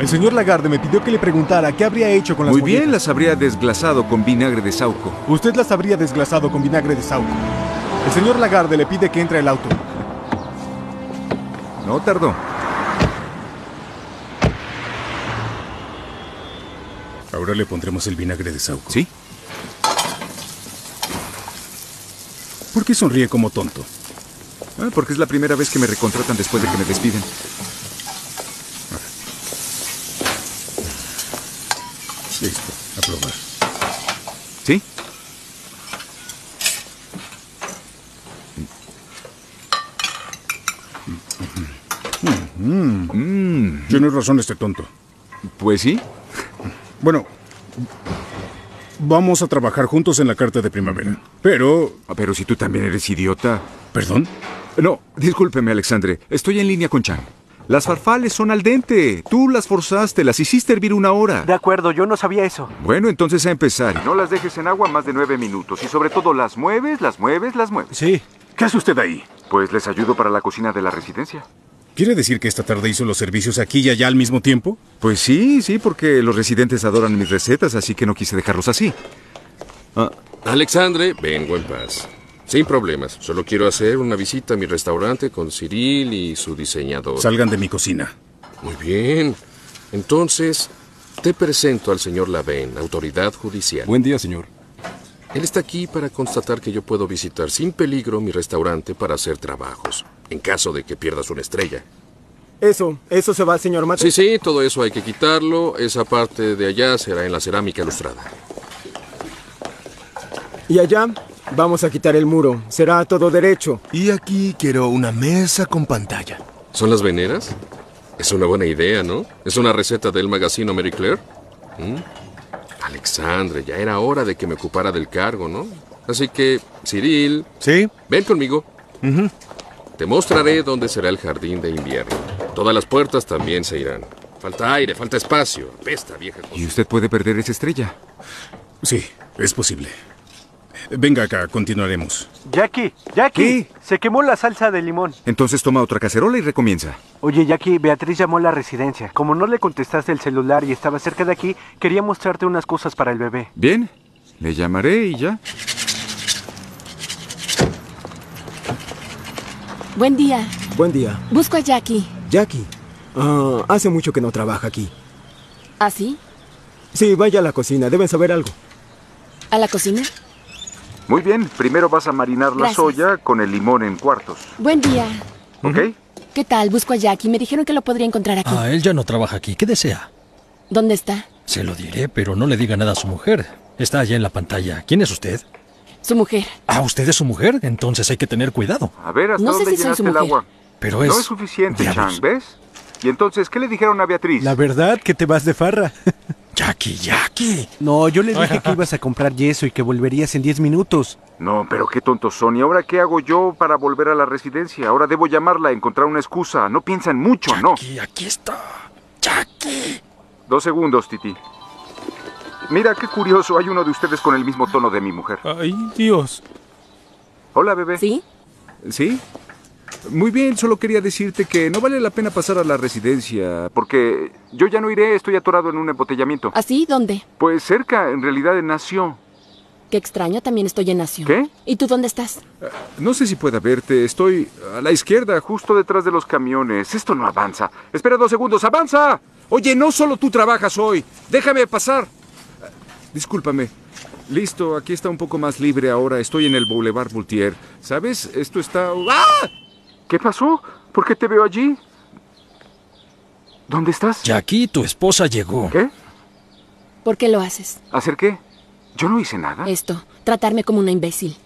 El señor Lagarde me pidió que le preguntara qué habría hecho con las Muy bien, las habría desglasado con vinagre de sauco. Usted las habría desglasado con vinagre de sauco. El señor Lagarde le pide que entre al auto. No tardó. Ahora le pondremos el vinagre de sauco. ¿Sí? ¿Por qué sonríe como tonto? Ah, porque es la primera vez que me recontratan después de que me despiden. ¿Sí? Mm. Tiene razón este tonto. Pues sí. Bueno, vamos a trabajar juntos en la carta de primavera. Pero... Ah, Pero si tú también eres idiota. ¿Perdón? No, discúlpeme, Alexandre. Estoy en línea con Chan. Las farfales son al dente. Tú las forzaste, las hiciste hervir una hora. De acuerdo, yo no sabía eso. Bueno, entonces a empezar. No las dejes en agua más de nueve minutos. Y sobre todo las mueves, las mueves, las mueves. Sí. ¿Qué hace usted ahí? Pues les ayudo para la cocina de la residencia. ¿Quiere decir que esta tarde hizo los servicios aquí y allá al mismo tiempo? Pues sí, sí, porque los residentes adoran mis recetas, así que no quise dejarlos así. Ah, Alexandre, vengo en paz. Sin problemas. Solo quiero hacer una visita a mi restaurante con Cyril y su diseñador. Salgan de mi cocina. Muy bien. Entonces, te presento al señor Lavén, autoridad judicial. Buen día, señor. Él está aquí para constatar que yo puedo visitar sin peligro mi restaurante para hacer trabajos, en caso de que pierdas una estrella. Eso, eso se va, señor Mate. Sí, sí, todo eso hay que quitarlo. Esa parte de allá será en la cerámica ilustrada. Y allá vamos a quitar el muro. Será todo derecho. Y aquí quiero una mesa con pantalla. ¿Son las veneras? Es una buena idea, ¿no? Es una receta del magazine Mary Claire. ¿Mm? Alexandre, ya era hora de que me ocupara del cargo, ¿no? Así que, Cyril. ¿Sí? Ven conmigo. Te mostraré dónde será el jardín de invierno. Todas las puertas también se irán. Falta aire, falta espacio. Pesta, vieja cosa. y usted puede perder esa estrella. Sí, es posible. Venga acá, continuaremos. Jackie, Jackie, se quemó la salsa de limón. Entonces toma otra cacerola y recomienza. Oye, Jackie, Beatriz llamó a la residencia. Como no le contestaste el celular y estaba cerca de aquí, quería mostrarte unas cosas para el bebé. Bien, le llamaré y ya. Buen día. Buen día. Busco a Jackie. Jackie. Ah, hace mucho que no trabaja aquí. ¿Ah, sí? Sí, vaya a la cocina. Deben saber algo. ¿A la cocina? Muy bien, primero vas a marinar la Gracias. soya con el limón en cuartos. Buen día. ¿Ok? ¿Qué tal? Busco a Jackie. Me dijeron que lo podría encontrar aquí. Ah, él ya no trabaja aquí. ¿Qué desea? ¿Dónde está? Se lo diré, pero no le diga nada a su mujer. Está allá en la pantalla. ¿Quién es usted? Su mujer. Ah, ¿usted es su mujer? Entonces hay que tener cuidado. A ver, ¿hasta No sé dónde si soy llenaste su el mujer. agua? Pero es... No es suficiente, Diablos. Chan, ¿ves? Y entonces, ¿qué le dijeron a Beatriz? La verdad que te vas de farra. Jackie, Jackie. No, yo le dije que ibas a comprar yeso y que volverías en 10 minutos. No, pero qué tontos son. ¿Y ahora qué hago yo para volver a la residencia? Ahora debo llamarla, encontrar una excusa. No piensan mucho, ¿no? Jackie, aquí está. Jackie. Dos segundos, Titi. Mira, qué curioso. Hay uno de ustedes con el mismo tono de mi mujer. Ay, Dios. Hola, bebé. ¿Sí? ¿Sí? Muy bien, solo quería decirte que no vale la pena pasar a la residencia, porque yo ya no iré, estoy atorado en un embotellamiento. ¿Así? ¿Dónde? Pues cerca, en realidad nació. Qué extraño, también estoy en Nación. ¿Qué? ¿Y tú dónde estás? No sé si pueda verte. Estoy a la izquierda, justo detrás de los camiones. Esto no avanza. Espera dos segundos. ¡Avanza! Oye, no solo tú trabajas hoy. Déjame pasar. Discúlpame. Listo, aquí está un poco más libre ahora. Estoy en el Boulevard Voltaire. ¿Sabes? Esto está... ¡Ah! ¿Qué pasó? ¿Por qué te veo allí? ¿Dónde estás? Jackie, tu esposa llegó. ¿Qué? ¿Por qué lo haces? ¿Hacer qué? Yo no hice nada. Esto, tratarme como una imbécil.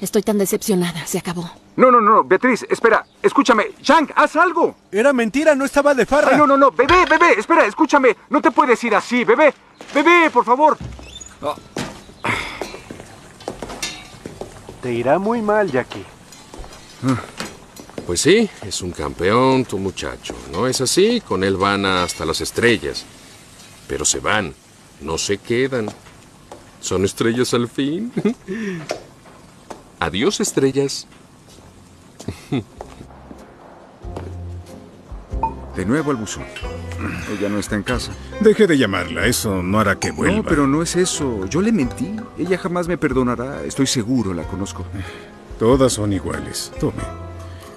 Estoy tan decepcionada, se acabó. No, no, no, Beatriz, espera, escúchame. Shank, haz algo. Era mentira, no estaba de farra. Ay, no, no, no, bebé, bebé, espera, escúchame. No te puedes ir así, bebé. Bebé, por favor. Te irá muy mal, Jackie. Pues sí, es un campeón tu muchacho. ¿No es así? Con él van hasta las estrellas. Pero se van, no se quedan. ¿Son estrellas al fin? Adiós, estrellas. De nuevo al buzón. Ella no está en casa. Deje de llamarla, eso no hará que vuelva. No, pero no es eso. Yo le mentí. Ella jamás me perdonará. Estoy seguro, la conozco. Todas son iguales. Tome.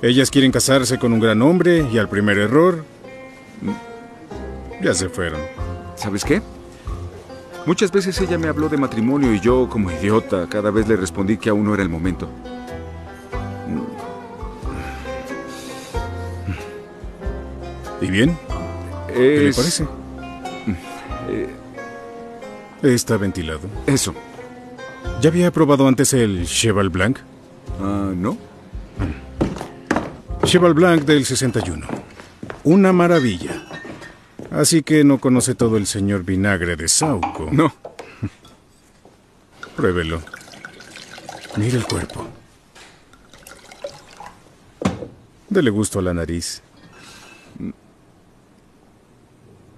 Ellas quieren casarse con un gran hombre y al primer error... Ya se fueron. ¿Sabes qué? Muchas veces ella me habló de matrimonio y yo, como idiota, cada vez le respondí que aún no era el momento. ¿Y bien? ¿Qué le parece? Está ventilado. Eso. ¿Ya había probado antes el Cheval Blanc? Ah, ¿no? Cheval Blanc del 61. Una maravilla. Así que no conoce todo el señor vinagre de Sauco. No. Pruébelo. Mire el cuerpo. Dele gusto a la nariz.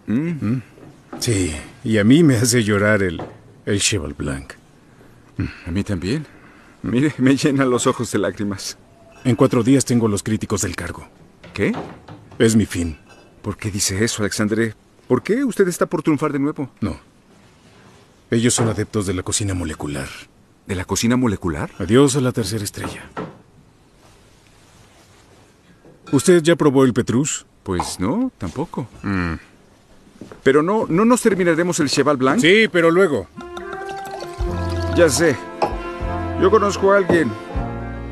Mm. Sí, y a mí me hace llorar el, el Cheval Blanc. A mí también. Mire, me llenan los ojos de lágrimas. En cuatro días tengo los críticos del cargo. ¿Qué? Es mi fin. ¿Por qué dice eso, Alexandre? ¿Por qué usted está por triunfar de nuevo? No. Ellos son adeptos de la cocina molecular. ¿De la cocina molecular? Adiós a la tercera estrella. ¿Usted ya probó el Petrus? Pues no, tampoco. Pero no, no nos terminaremos el Cheval Blanc. Sí, pero luego. Ya sé. Yo conozco a alguien.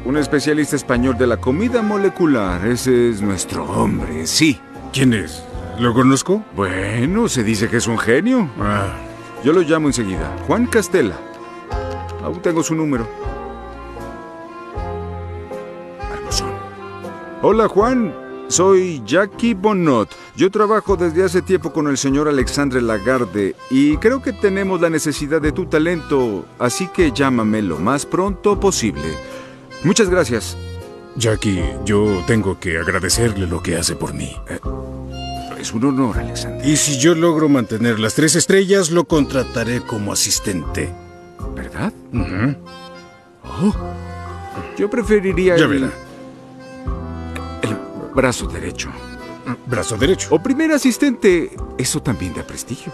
Un especialista español de la comida molecular. Ese es nuestro hombre, sí. ¿Quién es? ¿Lo conozco? Bueno, se dice que es un genio. Ah. Yo lo llamo enseguida. Juan Castela. Aún tengo su número. Hola, Juan. Soy Jackie Bonnot. Yo trabajo desde hace tiempo con el señor Alexandre Lagarde y creo que tenemos la necesidad de tu talento, así que llámame lo más pronto posible. Muchas gracias. Jackie, yo tengo que agradecerle lo que hace por mí. Eh, es un honor, Alexandre. Y si yo logro mantener las tres estrellas, lo contrataré como asistente. ¿Verdad? Oh. Yo preferiría Ya el, verá. el brazo derecho. Brazo derecho. O primer asistente. Eso también da prestigio.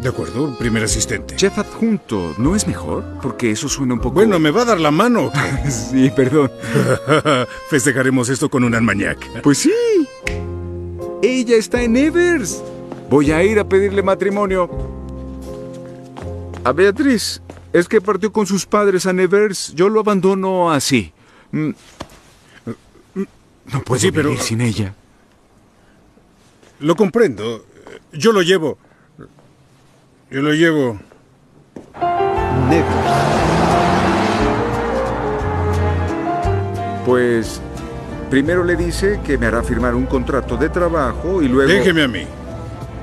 De acuerdo, primer asistente. Chef adjunto, ¿no es mejor? Porque eso suena un poco... Bueno, ¿me va a dar la mano? sí, perdón. Festejaremos esto con un armagnac. Pues sí. Ella está en Evers. Voy a ir a pedirle matrimonio. A Beatriz. Es que partió con sus padres a Nevers. Yo lo abandono así. Mm. No puedo Sí, pero- vivir sin ella. Lo comprendo. Yo lo llevo. Yo lo llevo. Pues primero le dice que me hará firmar un contrato de trabajo y luego... Déjeme a mí.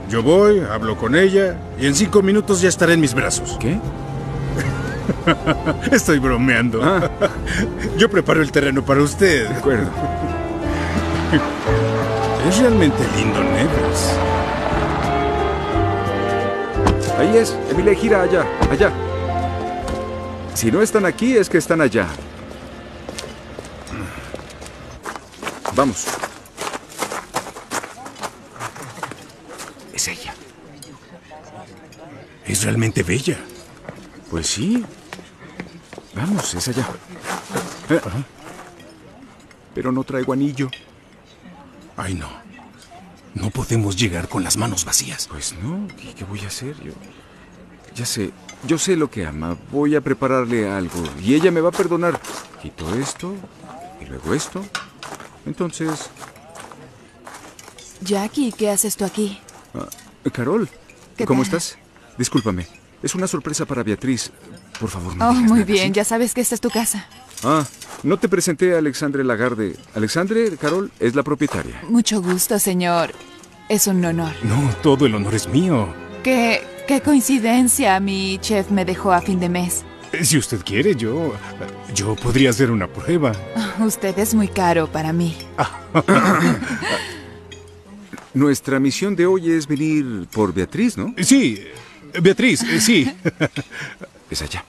Yo voy, hablo con ella y en cinco minutos ya estaré en mis brazos. ¿Qué? Estoy bromeando. Yo preparo el terreno para usted. De acuerdo. Es realmente lindo, Nevers. Ahí es. Emilia, gira allá, allá. Si no están aquí, es que están allá. Vamos. Es ella. Es realmente bella. Pues sí. Vamos, es allá. Eh, Pero no traigo anillo. Ay, no. No podemos llegar con las manos vacías. Pues no, ¿qué, qué voy a hacer? Yo. Ya sé, yo sé lo que ama. Voy a prepararle algo y ella me va a perdonar. Quito esto y luego esto. Entonces, Jackie, ¿qué haces tú aquí? ah, Carol, ¿Qué ¿cómo tal? estás? Discúlpame. Es una sorpresa para Beatriz. Por favor, no Oh, digas muy nada, bien, ¿sí? ya sabes que esta es tu casa. Ah, no te presenté a Alexandre Lagarde. Alexandre, Carol, es la propietaria. Mucho gusto, señor. Es un honor. No, todo el honor es mío. Qué, qué coincidencia, mi chef me dejó a fin de mes. Eh, Si usted quiere, yo. Yo podría hacer una prueba. Usted es muy caro para mí. Nuestra misión de hoy es venir por Beatriz, ¿no? Sí, Beatriz, eh, sí. Es allá.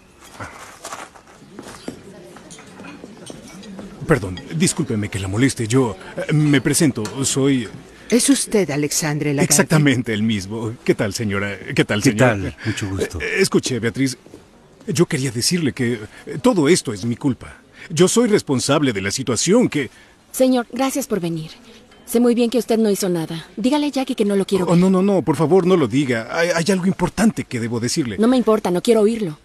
Perdón, discúlpeme que la moleste. Yo eh, me presento, soy Es usted, Alexandre Lagarde. exactamente el mismo. ¿Qué tal, señora? ¿Qué tal, ¿Qué señora? tal? Mucho gusto. Eh, Escuche, Beatriz. Yo quería decirle que eh, todo esto es mi culpa. Yo soy responsable de la situación que... Señor, gracias por venir. Sé muy bien que usted no hizo nada. Dígale a Jackie que no lo quiero Oh, ver. no, no, no, por favor, no lo diga. Hay, hay algo importante que debo decirle. No me importa, no quiero oírlo.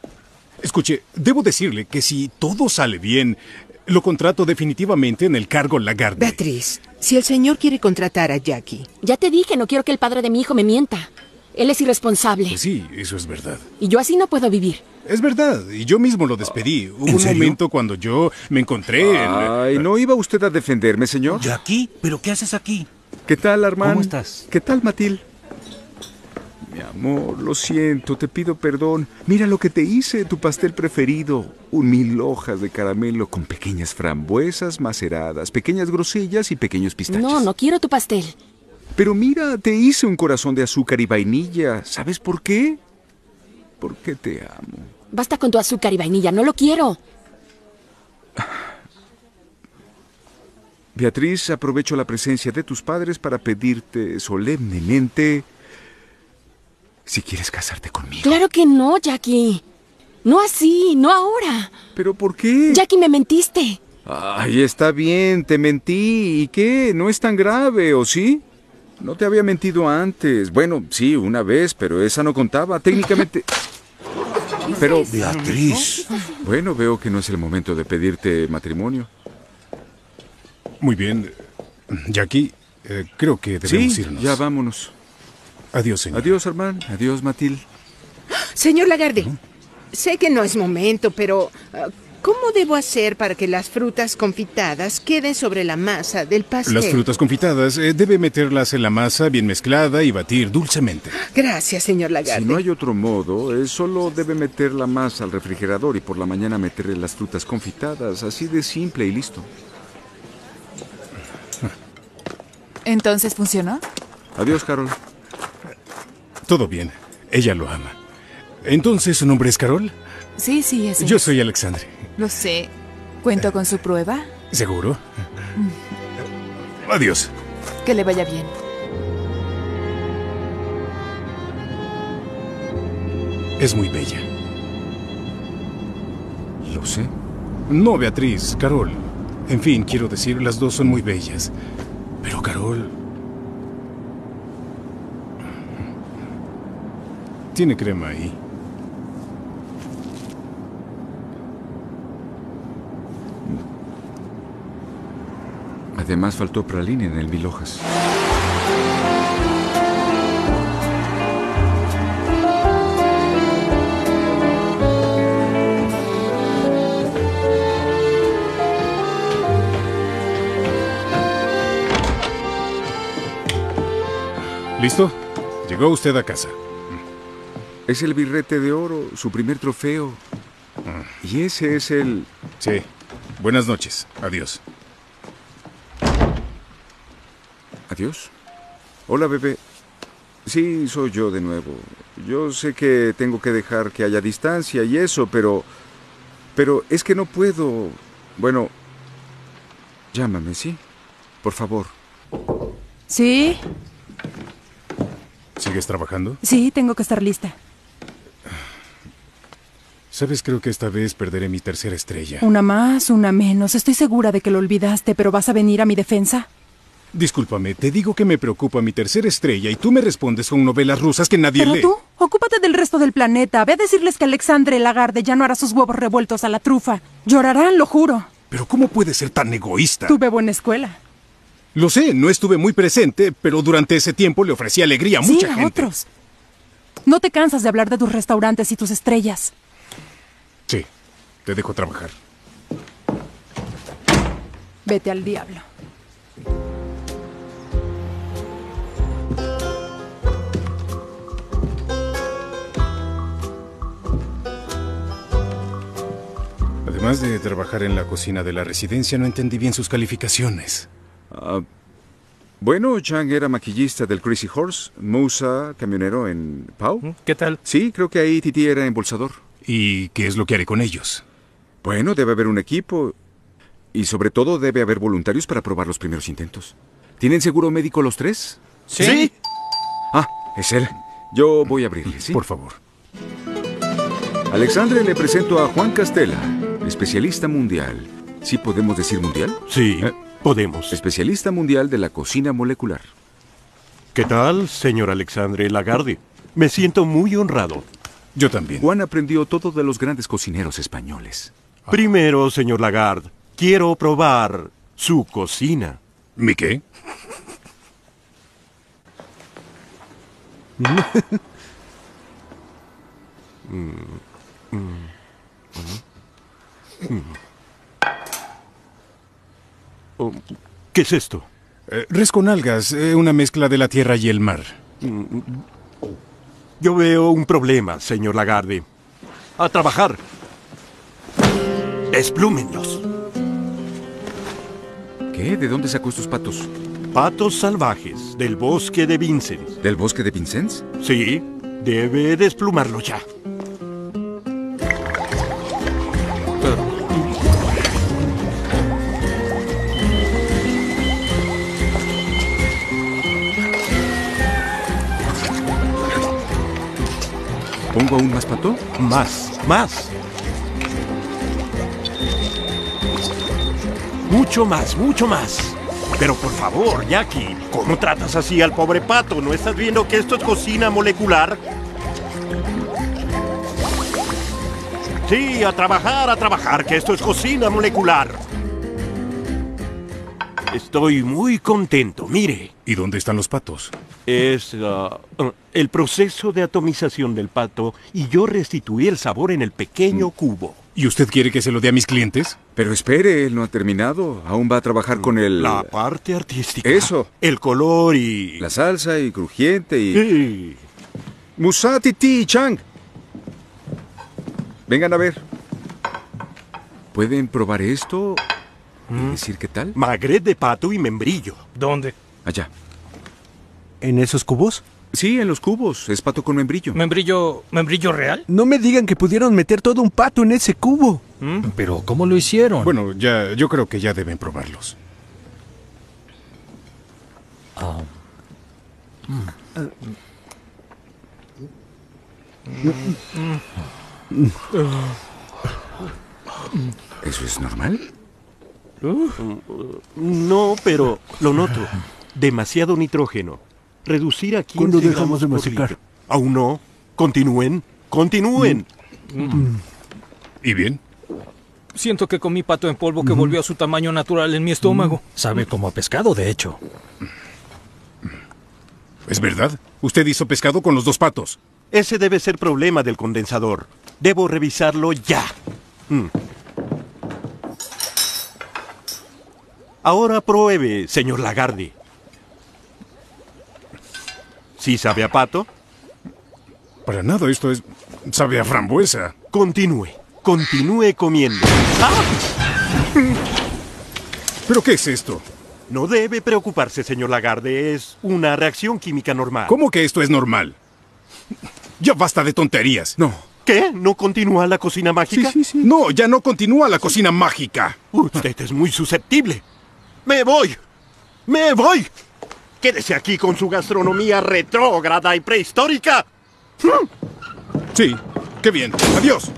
Escuche, debo decirle que si todo sale bien, lo contrato definitivamente en el cargo Lagarde. Beatriz, si el señor quiere contratar a Jackie. Ya te dije, no quiero que el padre de mi hijo me mienta. Él es irresponsable. Pues sí, eso es verdad. Y yo así no puedo vivir. Es verdad, y yo mismo lo despedí. Hubo un serio? momento cuando yo me encontré en... Ay, ¿no iba usted a defenderme, señor? ¿Jackie? ¿Pero qué haces aquí? ¿Qué tal, Armand? ¿Cómo estás? ¿Qué tal, Matil? Mi amor, lo siento, te pido perdón. Mira lo que te hice, tu pastel preferido. Un mil hojas de caramelo con pequeñas frambuesas maceradas, pequeñas grosellas y pequeños pistachos. No, no quiero tu pastel. Pero mira, te hice un corazón de azúcar y vainilla. ¿Sabes por qué? Porque te amo. Basta con tu azúcar y vainilla, no lo quiero. Beatriz, aprovecho la presencia de tus padres para pedirte solemnemente si quieres casarte conmigo. Claro que no, Jackie. No así, no ahora. ¿Pero por qué? Jackie, me mentiste. Ay, está bien, te mentí. ¿Y qué? No es tan grave, ¿o sí? No te había mentido antes. Bueno, sí, una vez, pero esa no contaba. Técnicamente... Pero... Beatriz. Bueno, veo que no es el momento de pedirte matrimonio. Muy bien. Jackie, eh, creo que debemos sí, irnos. ya vámonos. Adiós, señor. Adiós, Armand. Adiós, Matil. Señor Lagarde, sé que no es momento, pero ah, ¿cómo debo hacer para que las frutas confitadas queden sobre la masa del pastel? Las frutas confitadas eh, debe meterlas en la masa bien mezclada y batir dulcemente. Gracias, señor Lagarde. Si no hay otro modo, eh, solo debe meter la masa al refrigerador y por la mañana meterle las frutas confitadas. Así de simple y listo. ¿Entonces funcionó? Adiós, Carol. Todo bien. Ella lo ama. Entonces, ¿su nombre es Carol? Sí, sí, es Yo soy Alexandre. Lo sé. ¿Cuento con su prueba? ¿Seguro? Adiós. Que le vaya bien. Es muy bella. Lo sé. No, Beatriz, Carol. En fin, quiero decir, las dos son muy bellas. Pero Carol... Tiene crema ahí. Además faltó pralina en el mil hojas. ¿Listo? Llegó usted a casa. Es el birrete de oro, su primer trofeo. Y ese es el... Sí. Buenas noches. Adiós. Adiós. Hola, bebé. Sí, soy yo de nuevo. Yo sé que tengo que dejar que haya distancia y eso, pero... Pero es que no puedo... Bueno... Llámame, ¿sí? Por favor. Sí, ¿Sigues trabajando? sí, tengo que estar lista. Sabes, creo que esta vez perderé mi tercera estrella. Una más, una menos. Estoy segura de que lo olvidaste, pero ¿vas a venir a mi defensa? Discúlpame, te digo que me preocupa mi tercera estrella y tú me respondes con novelas rusas que nadie Pero lee. tú, ocúpate del resto del planeta. Ve a decirles que Alexandre Lagarde ya no hará sus huevos revueltos a la trufa. Llorarán, lo juro. Pero ¿cómo puedes ser tan egoísta? Tuve buena escuela. Lo sé, no estuve muy presente, pero durante ese tiempo le ofrecí alegría a sí, mucha a gente. otros. No te cansas de hablar de tus restaurantes y tus estrellas. Te dejo trabajar. Vete al diablo. Además de trabajar en la cocina de la residencia, no entendí bien sus calificaciones. Ah, bueno, Chang era maquillista del Crazy Horse, Musa, camionero en Pau. ¿Qué tal? Sí, creo que ahí Titi era embolsador. ¿Y qué es lo que haré con ellos? Bueno, debe haber un equipo y sobre todo debe haber voluntarios para probar los primeros intentos. ¿Tienen seguro médico los tres? Sí. ¿Sí? Ah, es él. Yo voy a abrirle, ¿sí? Por favor. Alexandre, le presento a Juan Castela, especialista mundial. ¿Sí podemos decir mundial? Sí, podemos. Especialista mundial de la cocina molecular. ¿Qué tal, señor Alexandre Lagarde? Me siento muy honrado. Yo también. Juan aprendió todo de los grandes cocineros españoles. Primero, señor Lagarde, quiero probar su cocina. ¿Mi qué? ¿Qué es esto? Eh, res con algas, eh, una mezcla de la tierra y el mar. Yo veo un problema, señor Lagarde. A trabajar. Desplúmenlos. ¿Qué? ¿De dónde sacó estos patos? Patos salvajes del bosque de Vincennes. ¿Del bosque de Vincennes? Sí, debe desplumarlo ya. ¿Pongo aún más pato? Más, más. Mucho más, mucho más. Pero por favor, Jackie, ¿cómo tratas así al pobre pato? ¿No estás viendo que esto es cocina molecular? Sí, a trabajar, a trabajar, que esto es cocina molecular. Estoy muy contento, mire. ¿Y dónde están los patos? Es ah, el proceso de atomización del pato y yo restituí el sabor en el pequeño cubo. ¿Y usted quiere que se lo dé a mis clientes? Pero espere, él no ha terminado. Aún va a trabajar con el... La parte artística. Eso. El color y... La salsa y crujiente y... Sí. Musa, Titi y Chang. Vengan a ver. ¿Pueden probar esto y decir qué tal? Magret de pato y membrillo. ¿Dónde? Allá. ¿En esos cubos? Sí, en los cubos. Es pato con membrillo. ¿Membrillo, membrillo real? No me digan que pudieron meter todo un pato en ese cubo. Pero ¿cómo lo hicieron? Bueno, ya, yo creo que ya deben probarlos. Ah. ¿Eso es normal? No, pero lo noto. Demasiado nitrógeno. Reducir a 15 ¿Cuándo dejamos gramos de masticar? litro. Aún no. Continúen. Continúen. ¿Y bien? Siento que comí pato en polvo que volvió a su tamaño natural en mi estómago. Sabe como a pescado, de hecho. ¿Es verdad? Usted hizo pescado con los dos patos. Ese debe ser problema del condensador. Debo revisarlo ya. Mm. Ahora pruebe, señor Lagarde. ¿Sí sabe a pato? Para nada, esto es... sabe a frambuesa. Continúe, continúe comiendo. ¿Pero qué es esto? No debe preocuparse, señor Lagarde. Es una reacción química normal. ¿Cómo que esto es normal? Ya basta de tonterías. No. ¿Qué? ¿No continúa la cocina mágica? Sí, sí, sí. No, ya no continúa la cocina mágica. Usted es muy susceptible. ¡Me voy! ¡Me voy! Quédese aquí con su gastronomía retrógrada y prehistórica. Sí, qué bien. Adiós.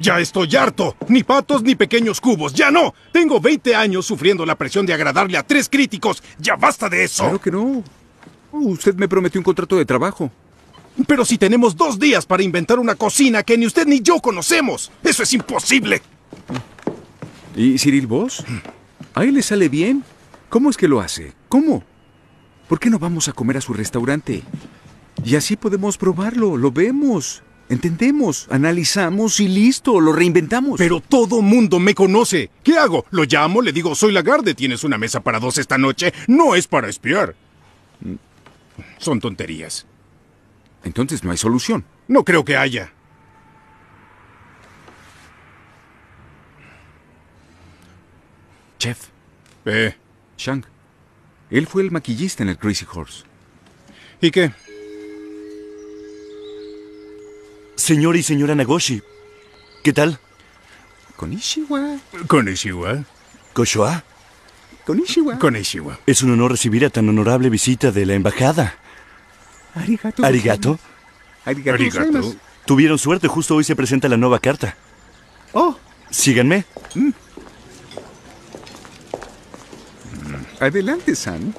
Ya estoy harto. Ni patos ni pequeños cubos. Ya no. Tengo 20 años sufriendo la presión de agradarle a tres críticos. Ya basta de eso. Claro que no. Usted me prometió un contrato de trabajo. Pero si tenemos dos días para inventar una cocina que ni usted ni yo conocemos. Eso es imposible. ¿Y Cyril Vos? ¿A él le sale bien? ¿Cómo es que lo hace? ¿Cómo? ¿Por qué no vamos a comer a su restaurante? Y así podemos probarlo, lo vemos, entendemos, analizamos y listo, lo reinventamos. Pero todo mundo me conoce. ¿Qué hago? Lo llamo, le digo, soy Lagarde, tienes una mesa para dos esta noche. No es para espiar. Son tonterías. Entonces no hay solución. No creo que haya. Chef. Eh. Shang. Él fue el maquillista en el Crazy Horse. ¿Y qué? Señor y señora Nagoshi, ¿qué tal? Konnichiwa. Konnichiwa. ¿Koshoa? Konnichiwa. Konnichiwa. Es un honor recibir a tan honorable visita de la embajada. Arigato. ¿Arigato? Arigato. Arigato. Tuvieron suerte, justo hoy se presenta la nueva carta. Oh. Síganme. Adelante, San.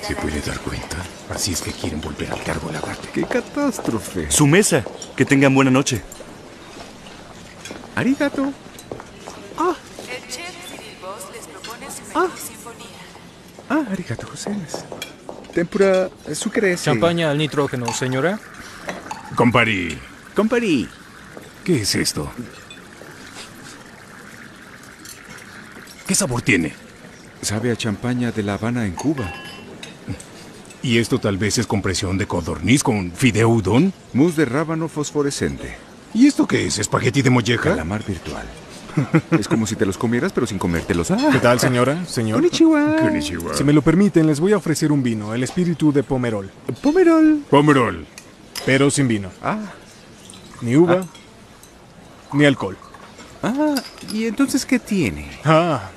¿Se puede dar cuenta? Así es que quieren volver al cargo lagarde. ¡Qué catástrofe! Su mesa. Que tengan buena noche. Arigato. El chef Cyril Boss les propone su menú sinfonía. Ah, arigato, Joseles. Tempura, sucre Champaña al nitrógeno, señora. Compari. Compari. ¿Qué es esto? ¿Qué sabor tiene? Sabe a champaña de La Habana en Cuba. ¿Y esto tal vez es compresión de codorniz con fideo udon? Mousse de rábano fosforescente. ¿Y esto qué es? ¿Espagueti de molleja? Calamar virtual. es como si te los comieras, pero sin comértelos. Ah. ¿Qué tal, señora? Señor. Konnichiwa. Konnichiwa. Si Si me me lo permiten, les voy a ofrecer un vino, el espíritu de Pomerol. Pomerol. Pomerol. Pero sin vino. Ah. Ni uva, ni alcohol. Ah, ¿y entonces qué tiene? Ah,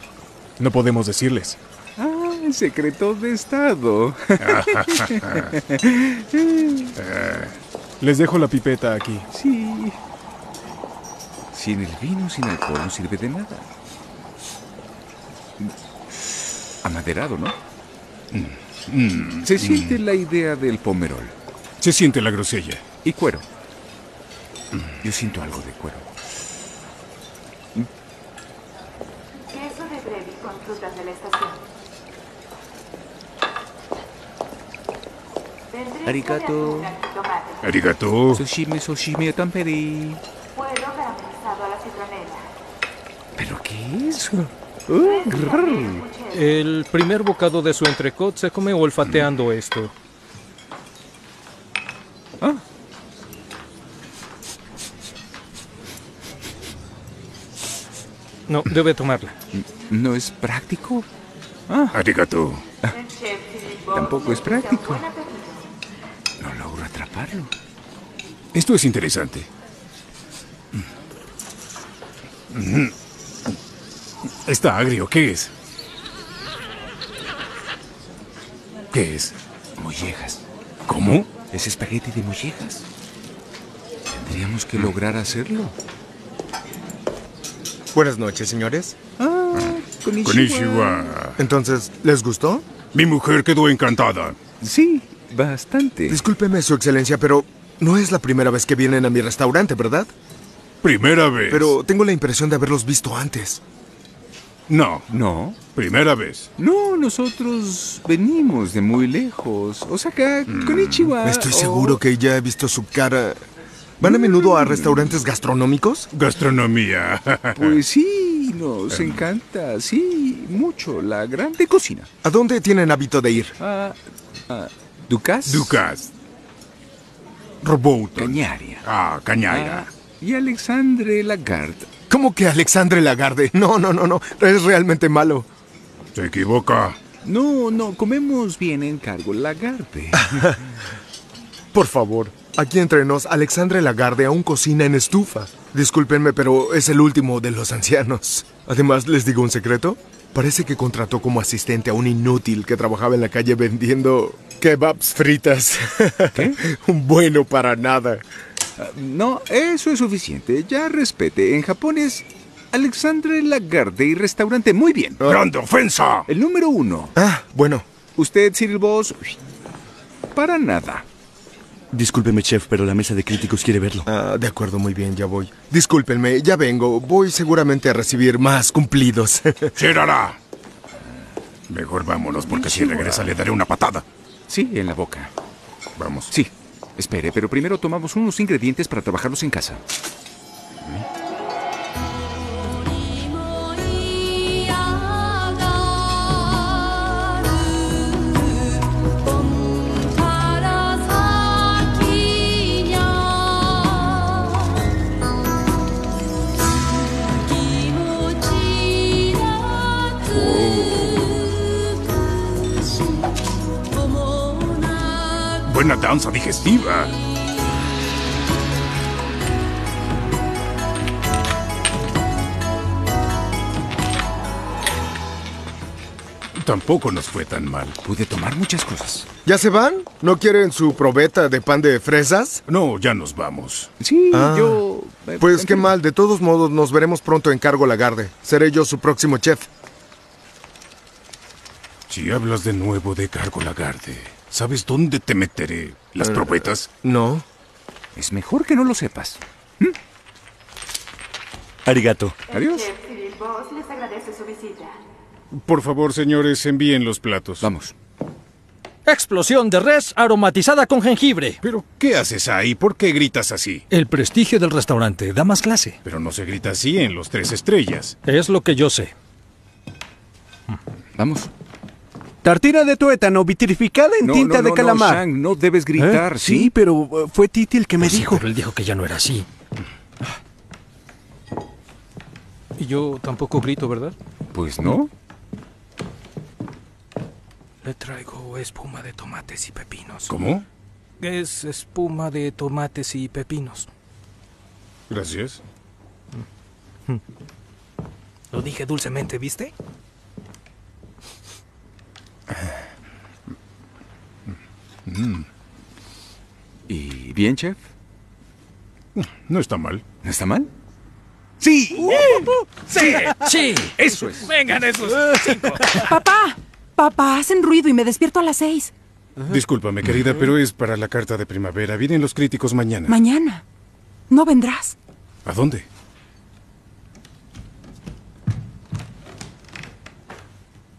no podemos decirles. Ah, secreto de Estado. Les dejo la pipeta aquí. sí. Sin el vino, sin alcohol, no sirve de nada. Amaderado, ¿no? Mm, Se siente la idea del pomerol. Se siente la grosella. Y cuero. Yo siento algo de cuero. Queso de Brevi con frutas de la estación. Vendré Arigato. Arigato. Sushime, sushime, tamperi. Puedo caramelizado a la citronela. ¿Pero qué es eso? El primer bocado de su entrecot se come olfateando esto. Ah. No, debe tomarla. ¿No es práctico? Arigato. Cyril Boss Tampoco es práctico. buen apetito. No logro atraparlo. Esto es interesante. Mm. Está agrio. ¿Qué es? ¿Qué es? Mollejas. ¿Cómo? Es espagueti de mollejas. Tendríamos que lograr hacerlo. Buenas noches, señores. Ah, Konnichiwa. Entonces, ¿les gustó? Mi mujer quedó encantada. Sí, bastante. Discúlpeme, Su Excelencia, pero no es la primera vez que vienen a mi restaurante, ¿verdad? Primera vez. Pero tengo la impresión de haberlos visto antes. No, No, primera vez. no, nosotros venimos de muy lejos. Osaka, konnichiwa. Estoy o- seguro que ya he visto su cara. ¿Van a menudo a restaurantes gastronómicos? Gastronomía. Pues sí, nos encanta, sí, mucho, la grande cocina. ¿A dónde tienen hábito de ir? Ah, ah, Ducas. Ducas. Roboto. Cañaria. Ah, Cañaira. Ah, y Alexandre Lagarde. ¿Cómo que Alexandre Lagarde? No, no, no, no. Es realmente malo. Se equivoca. No, no, comemos bien en cargo Lagarde. Por favor, aquí entre nos, Alexandre Lagarde aún cocina en estufa. Discúlpenme, pero es el último de los ancianos. Además, ¿les digo un secreto? Parece que contrató como asistente a un inútil que trabajaba en la calle vendiendo kebabs fritas. ¿Qué? un bueno para nada. Ah, No, eso es suficiente. Ya respete. En Japón es Alexandre Lagarde y restaurante. Muy bien. ¡Grande ofensa! El número uno. Ah, bueno. Usted, Cyril Boss, para nada. Discúlpeme, chef, pero la mesa de críticos quiere verlo. Ah, de acuerdo, muy bien, ya voy. Discúlpenme, ya vengo. Voy seguramente a recibir más cumplidos. ¡Chirara! Mejor vámonos, porque si regresa le daré una patada. Sí, en la boca. Vamos. Sí. Espere, pero primero tomamos unos ingredientes para trabajarlos en casa. Buena danza digestiva. Tampoco nos fue tan mal. Pude tomar muchas cosas. ¿Ya se van? ¿No quieren su probeta de pan de fresas? No, ya nos vamos. Sí, Ah, yo... eh, Pues qué mal, de todos modos nos veremos pronto en Cargo Lagarde. Seré yo su próximo chef. Si hablas de nuevo de Cargo Lagarde, ¿sabes dónde te meteré? ¿Las Eh, probetas? No. Es mejor que no lo sepas. Arigato. Adiós. Chef Cyril Boss les agradece su visita. Por favor, señores, envíen los platos. Vamos. Explosión de res aromatizada con jengibre. ¿Pero qué haces ahí? ¿Por qué gritas así? El prestigio del restaurante da más clase. Pero no se grita así en los tres estrellas. Es lo que yo sé. Vamos. Tartina de tuétano vitrificada en No, tinta no, de no, calamar. No, Shang, no debes gritar, ¿Eh? ¿sí? pero uh, fue Titi el que me Pues sí, dijo. pero él dijo que ya no era así. Y yo tampoco grito, ¿verdad? Pues no. Le traigo espuma de tomates y pepinos. ¿Cómo? Es espuma de tomates y pepinos. Gracias. Lo dije dulcemente, ¿viste? Mm, ¿Y bien, chef? no está mal. ¿No está mal? ¡Sí! ¡Sí! ¡Sí! ¡Eso es! ¡Vengan esos cinco! Papá, papá, hacen ruido y me despierto a las seis. Discúlpame, querida, pero es para la carta de primavera. Vienen los críticos mañana. Mañana. ¿No vendrás? ¿A dónde?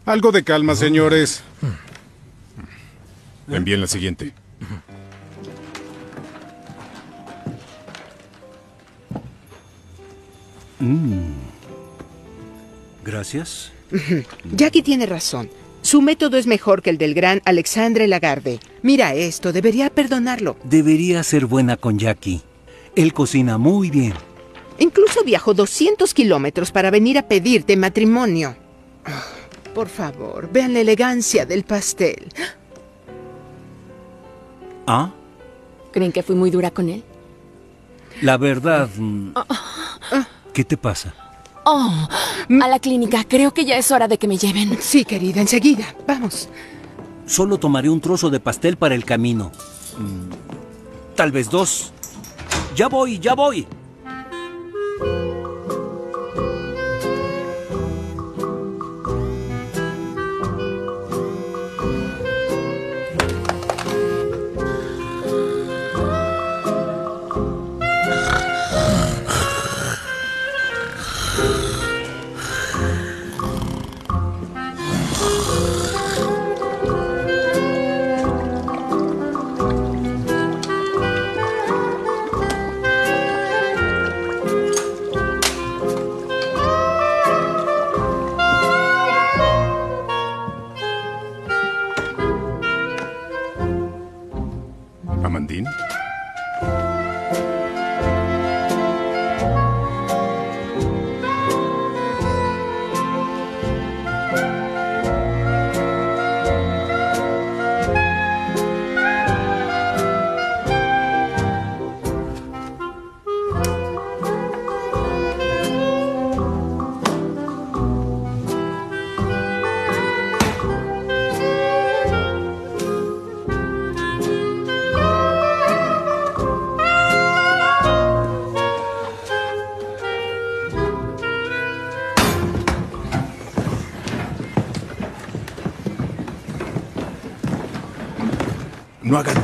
Algo de calma, señores. Envíen la siguiente. Mm. Gracias. Jackie tiene razón. Su método es mejor que el del gran Alexandre Lagarde. Mira esto, debería perdonarlo. Debería ser buena con Jackie. Él cocina muy bien. Incluso viajó 200 kilómetros para venir a pedirte matrimonio. Ah, por favor, vean la elegancia del pastel. ¿Ah? ¿Creen que fui muy dura con él? La verdad... mm, ¿Qué te pasa? Oh, a la clínica. Creo que ya es hora de que me lleven. Sí, querida, enseguida. Vamos. Solo tomaré un trozo de pastel para el camino. Mm, Tal vez dos. Ya voy, ya voy.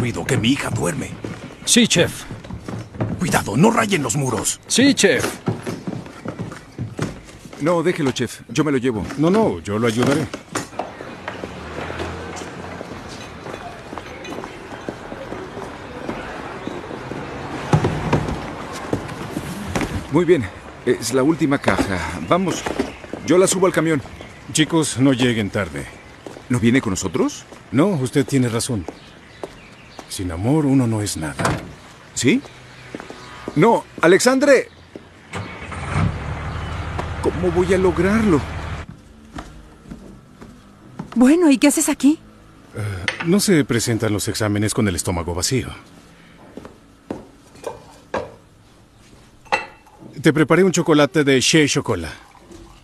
Ruido, que mi hija duerme. Sí, chef. Cuidado, no rayen los muros. Sí, chef. No, déjelo, chef. Yo me lo llevo. No, no, yo lo ayudaré. Muy bien. Es la última caja. Vamos. Yo la subo al camión. Chicos, no lleguen tarde. ¿No viene con nosotros? No, usted tiene razón. Sin amor uno no es nada. ¿Sí? No, Alexandre. ¿Cómo voy a lograrlo? Bueno, ¿y qué haces aquí? No se presentan los exámenes con el estómago vacío. Te preparé un chocolate de Shea Chocolat.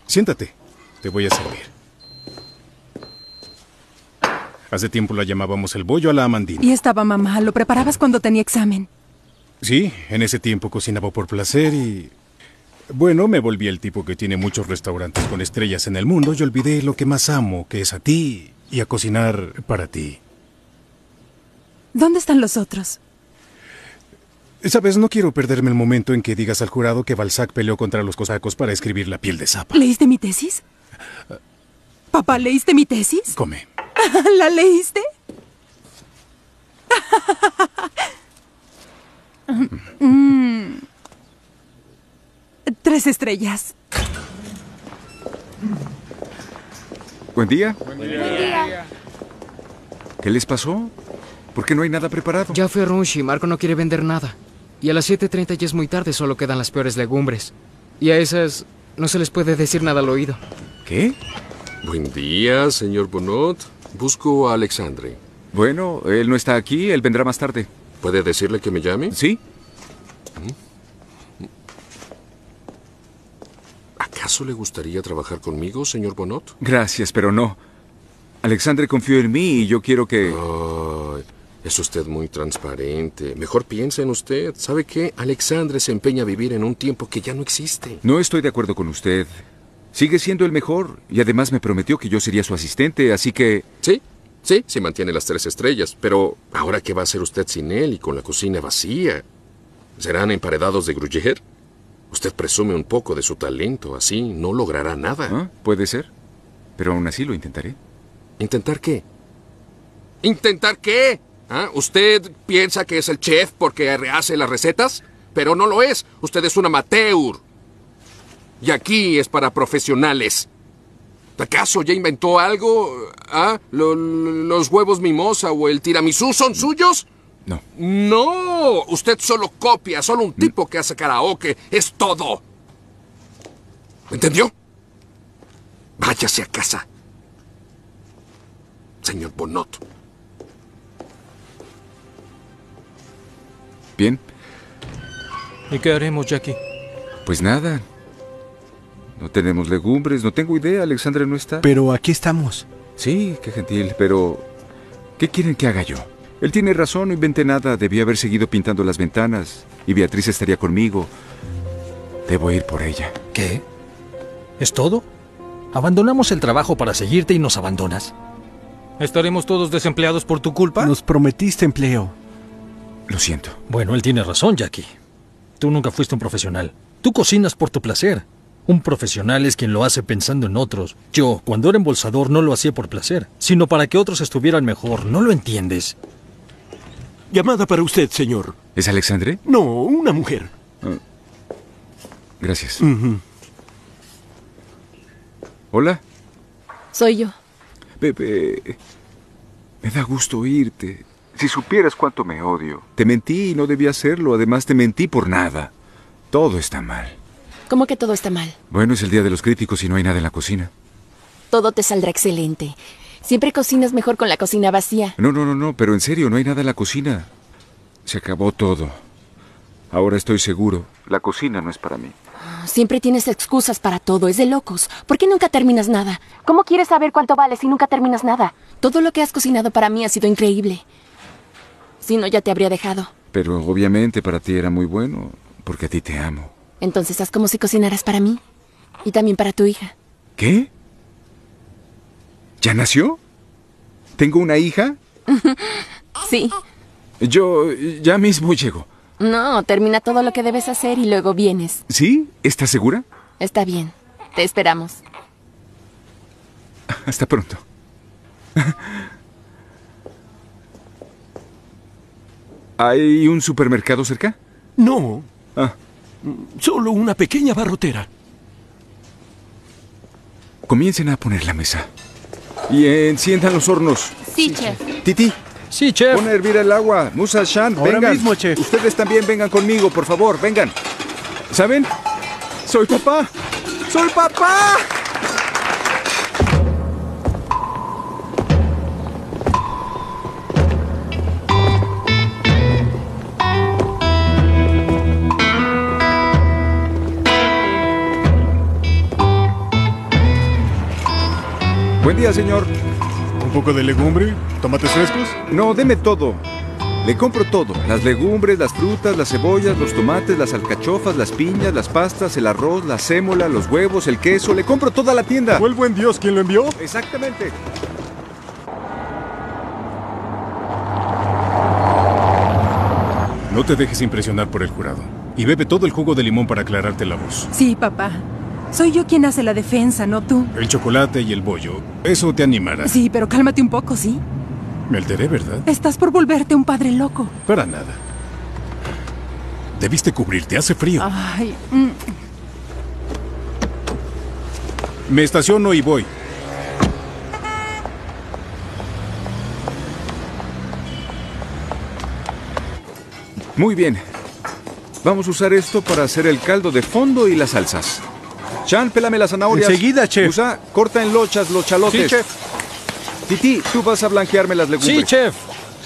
Siéntate, te voy a servir. Hace tiempo la llamábamos el bollo a la amandina. Y estaba mamá, lo preparabas cuando tenía examen. Sí, en ese tiempo cocinaba por placer y... Bueno, me volví el tipo que tiene muchos restaurantes con estrellas en el mundo y olvidé lo que más amo, que es a ti y a cocinar para ti. ¿Dónde están los otros? Sabes, no quiero perderme el momento en que digas al jurado que Balzac peleó contra los cosacos para escribir La piel de zapa. ¿Leíste mi tesis? Papá, ¿leíste mi tesis? Come. ¿La leíste? Mm. Tres estrellas. Buen día. Buen día. ¿Qué les pasó? ¿Por qué no hay nada preparado? Ya fui a Runch y Marco no quiere vender nada. Y a las 7.30 ya es muy tarde, solo quedan las peores legumbres. Y a esas no se les puede decir nada al oído. ¿Qué? Buen día, señor Bonot. Busco a Alexandre. Bueno, él no está aquí, él vendrá más tarde. ¿Puede decirle que me llame? Sí. ¿Acaso le gustaría trabajar conmigo, señor Bonot? Gracias, pero no. Alexandre confió en mí y yo quiero que... Ay, es usted muy transparente. Mejor piensa en usted. ¿Sabe qué? Alexandre se empeña a vivir en un tiempo que ya no existe. No estoy de acuerdo con usted. Sigue siendo el mejor y además me prometió que yo sería su asistente, así que... Sí, sí, se mantiene las tres estrellas. Pero ahora qué va a hacer usted sin él y con la cocina vacía? ¿Serán emparedados de Gruyère? Usted presume un poco de su talento, así no logrará nada. ¿Ah? Puede ser, pero aún así lo intentaré. ¿Intentar qué? ¿Intentar qué? ¿Ah? ¿Usted piensa que es el chef porque rehace las recetas? Pero no lo es. Usted es un amateur. Y aquí es para profesionales. ¿Acaso ya inventó algo? ¿Ah? ¿Lo- ¿Los huevos mimosa o el tiramisú son suyos? No. No. Usted solo copia, solo un tipo que hace karaoke. Es todo. ¿Entendió? Váyase a casa. Señor Bonot. Bien, ¿Y qué haremos, Jackie? pues nada. No tenemos legumbres, no tengo idea, Alexandre no está. Pero aquí estamos. Sí, qué gentil, pero... ¿Qué quieren que haga yo? Él tiene razón, no inventé nada, debí haber seguido pintando las ventanas y Beatriz estaría conmigo. Debo ir por ella. ¿Qué? ¿Es todo? Abandonamos el trabajo para seguirte y nos abandonas. ¿Estaremos todos desempleados por tu culpa? Nos prometiste empleo. Lo siento. Bueno, él tiene razón, Jackie. Tú nunca fuiste un profesional. Tú cocinas por tu placer. Un profesional es quien lo hace pensando en otros. Yo, cuando era embolsador, no lo hacía por placer, sino para que otros estuvieran mejor. ¿No lo entiendes? Llamada para usted, señor. ¿Es Alexandre? No, una mujer. Gracias. Ujú. Hola. Soy yo. Bebé. Me da gusto oírte. Si supieras cuánto me odio. Te mentí y no debía hacerlo. Además, te mentí por nada. Todo está mal. ¿Cómo que todo está mal? Bueno, es el día de los críticos y no hay nada en la cocina. Todo te saldrá excelente. Siempre cocinas mejor con la cocina vacía. No, no, no, no, pero en serio, no hay nada en la cocina. Se acabó todo. Ahora estoy seguro. La cocina no es para mí. Siempre tienes excusas para todo. Es de locos. ¿Por qué nunca terminas nada? ¿Cómo quieres saber cuánto vale si nunca terminas nada? Todo lo que has cocinado para mí ha sido increíble. Si no, ya te habría dejado. Pero obviamente para ti era muy bueno, porque a ti te amo. Entonces haz como si cocinaras para mí. Y también para tu hija. ¿Qué? ¿Ya nació? ¿Tengo una hija? sí, Yo ya mismo llego. No, termina todo lo que debes hacer y luego vienes. ¿Sí? ¿Estás segura? Está bien. Te esperamos. Hasta pronto. ¿Hay un supermercado cerca? No. Ah. Solo una pequeña barrotera. Comiencen a poner la mesa. Y enciendan los hornos. Sí, chef. Titi. Sí, chef. Pon a hervir el agua. Musa, Shan, Ahora vengan. mismo, chef. Ustedes también vengan conmigo, por favor, vengan. ¿Saben? Soy papá. ¡Soy papá! Buen día, señor. ¿Un poco de legumbre? ¿Tomates frescos? No, deme todo. Le compro todo. Las legumbres, las frutas, las cebollas, los tomates, las alcachofas, las piñas, las pastas, el arroz, la sémola, los huevos, el queso. Le compro toda la tienda. ¿Fue el buen Dios quien lo envió? Exactamente. No te dejes impresionar por el jurado. Y bebe todo el jugo de limón para aclararte la voz. Sí, papá. Soy yo quien hace la defensa, no tú. El chocolate y el bollo. Eso te animará. Sí, pero cálmate un poco, ¿sí? Me alteré, ¿verdad? Estás por volverte un padre loco. Para nada. Debiste cubrirte, hace frío. Ay, mm, Me estaciono y voy. Muy bien. Vamos a usar esto para hacer el caldo de fondo y las salsas. Chan, pélame las zanahorias. Enseguida, chef. Usa, corta en lochas los chalotes. Sí, chef. Titi, tú vas a blanquearme las legumbres. Sí, chef.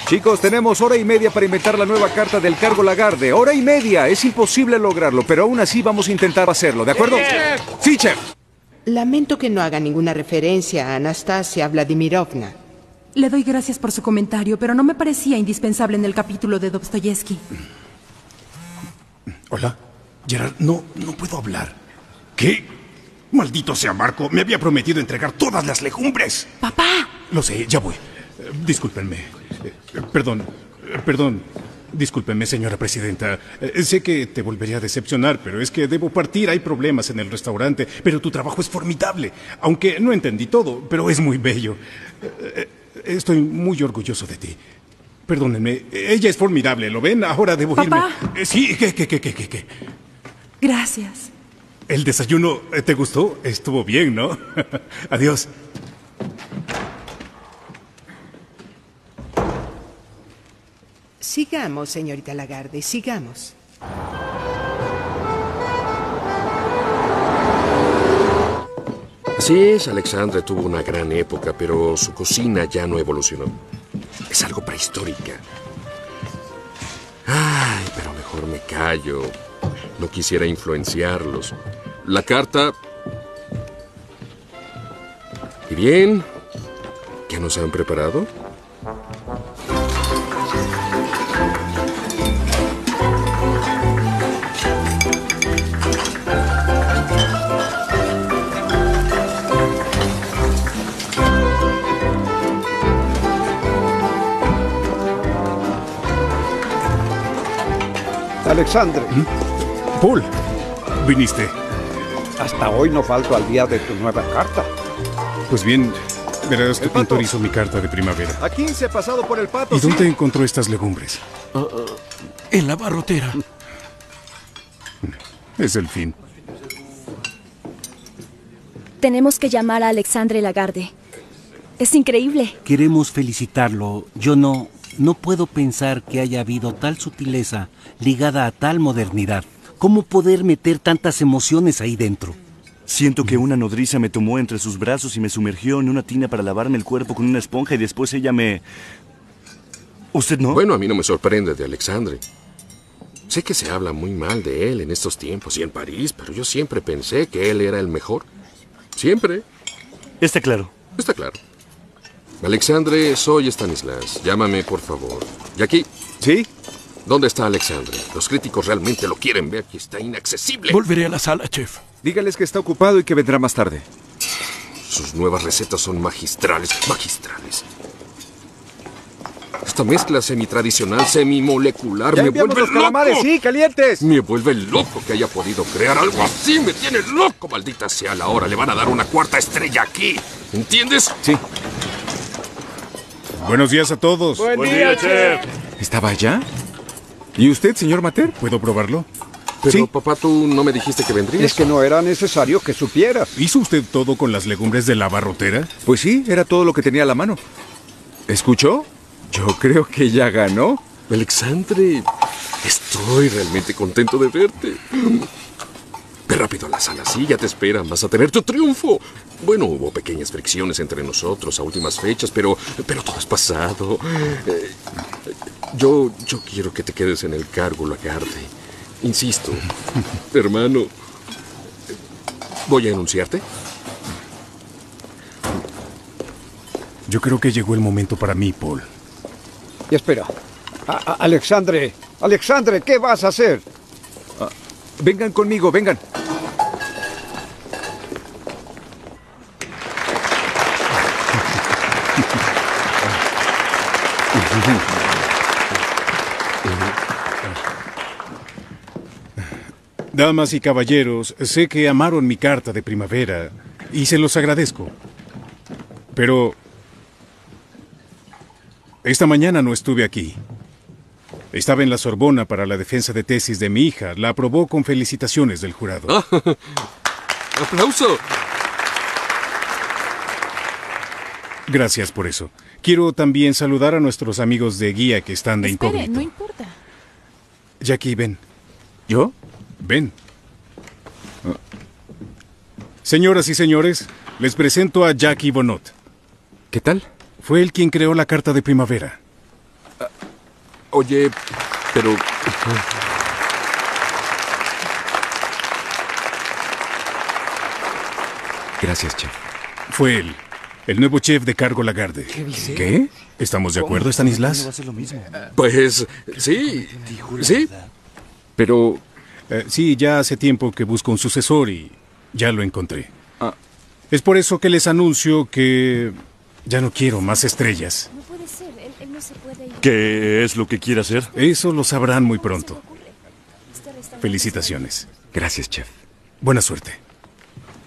Chicos, tenemos hora y media para inventar la nueva carta del cargo Lagarde. Hora y media. Es imposible lograrlo, pero aún así vamos a intentar hacerlo, ¿de acuerdo? Sí, chef. Lamento que no haga ninguna referencia a Anastasia Vladimirovna. le doy gracias por su comentario, pero no me parecía indispensable en el capítulo de Dostoyevsky. Hola. Gerard, no, no puedo hablar. ¿Qué? Maldito sea Marco, me había prometido entregar todas las legumbres. ¡Papá! Lo sé, ya voy. Eh, Discúlpenme. Eh, Perdón, eh, perdón. Discúlpenme, señora presidenta. Eh, Sé que te volvería a decepcionar, pero es que debo partir. Hay problemas en el restaurante, pero tu trabajo es formidable. Aunque no entendí todo, pero es muy bello. Estoy muy orgulloso de ti. Perdónenme, ella es formidable, ¿lo ven? Ahora debo Papá. irme. Sí, ¿qué, qué, qué, qué, qué, qué? Gracias. ¿El desayuno eh, te gustó? Estuvo bien, ¿no? Adiós. Sigamos, señorita Lagarde, sigamos. Así es, Alexandre tuvo una gran época, pero su cocina ya no evolucionó. Es algo prehistórica. Ay, pero mejor me callo. No quisiera influenciarlos. La carta... ¿Y bien? ¿Qué nos han preparado? Alexandre, Paul, viniste. Hasta hoy no falto al día de tu nueva carta. Pues bien, verás, tu pintor hizo mi carta de primavera. A 15 pasado por el pato. ¿Y ¿sí? dónde encontró estas legumbres? En la barrotera. Es el fin. Tenemos que llamar a Alexandre Lagarde. Es increíble. Queremos felicitarlo. Yo no, no puedo pensar que haya habido tal sutileza ligada a tal modernidad. ¿Cómo poder meter tantas emociones ahí dentro? Siento que una nodriza me tomó entre sus brazos y me sumergió en una tina para lavarme el cuerpo con una esponja y después ella me... ¿Usted no? Bueno, a mí no me sorprende de Alexandre. Sé que se habla muy mal de él en estos tiempos y en París, pero yo siempre pensé que él era el mejor. Siempre. Está claro. Está claro. Alexandre, soy Stanislas. Llámame, por favor. ¿Y aquí? ¿Sí? ¿Dónde está Alexandre? Los críticos realmente lo quieren ver y está inaccesible. Volveré a la sala, chef. Dígales que está ocupado y que vendrá más tarde. Sus nuevas recetas son magistrales, magistrales. Esta mezcla semitradicional, semimolecular, me vuelve los calamares, loco. sí, calientes. Me vuelve loco que haya podido crear algo así. Me tiene loco, maldita sea la hora. Le van a dar una cuarta estrella aquí. ¿Entiendes? Sí. Buenos días a todos. Buen Buen día, día, chef. ¿Estaba allá? ¿Y usted, señor Mater? ¿Puedo probarlo? Pero, papá, tú no me dijiste que vendrías. Es que no era necesario que supieras. ¿Hizo usted todo con las legumbres de la barrotera? Pues sí, era todo lo que tenía a la mano. ¿Escuchó? Yo creo que ya ganó. Alexandre, estoy realmente contento de verte. Ve rápido a la sala, sí, ya te esperan, vas a tener tu triunfo. Bueno, hubo pequeñas fricciones entre nosotros a últimas fechas, pero, pero todo es pasado. Eh, yo, yo quiero que te quedes en el cargo, Lagarde. Insisto, hermano, voy a anunciarte. Yo creo que llegó el momento para mí, Paul. Y espera. A- a- Alexandre, Alexandre, ¿qué vas a hacer? Ah, vengan conmigo, vengan. Damas y caballeros, sé que amaron mi carta de primavera y se los agradezco. Pero esta mañana no estuve aquí. Estaba en la Sorbona para la defensa de tesis de mi hija. La aprobó con felicitaciones del jurado. ¡Aplauso! Gracias por eso. Quiero también saludar a nuestros amigos de guía que están de Espere, incógnito. no importa. Jackie, ven. ¿Yo? Ven. Señoras y señores, les presento a Jackie Bonot. ¿Qué tal? Fue él quien creó la carta de primavera. Oye, pero... Gracias, chef. Fue él, el nuevo chef de Cargo Lagarde. dice? ¿Qué? ¿Estamos de acuerdo, Stanislas? Pues sí, sí. Pero... Eh, sí, ya hace tiempo que busco un sucesor y ya lo encontré. Ah. Es por eso que les anuncio que ya no quiero más estrellas. No puede ser, él, él no se puede ir. ¿Qué es lo que quiere hacer? Eso lo sabrán muy pronto. Este Felicitaciones. Gracias, chef. Buena suerte.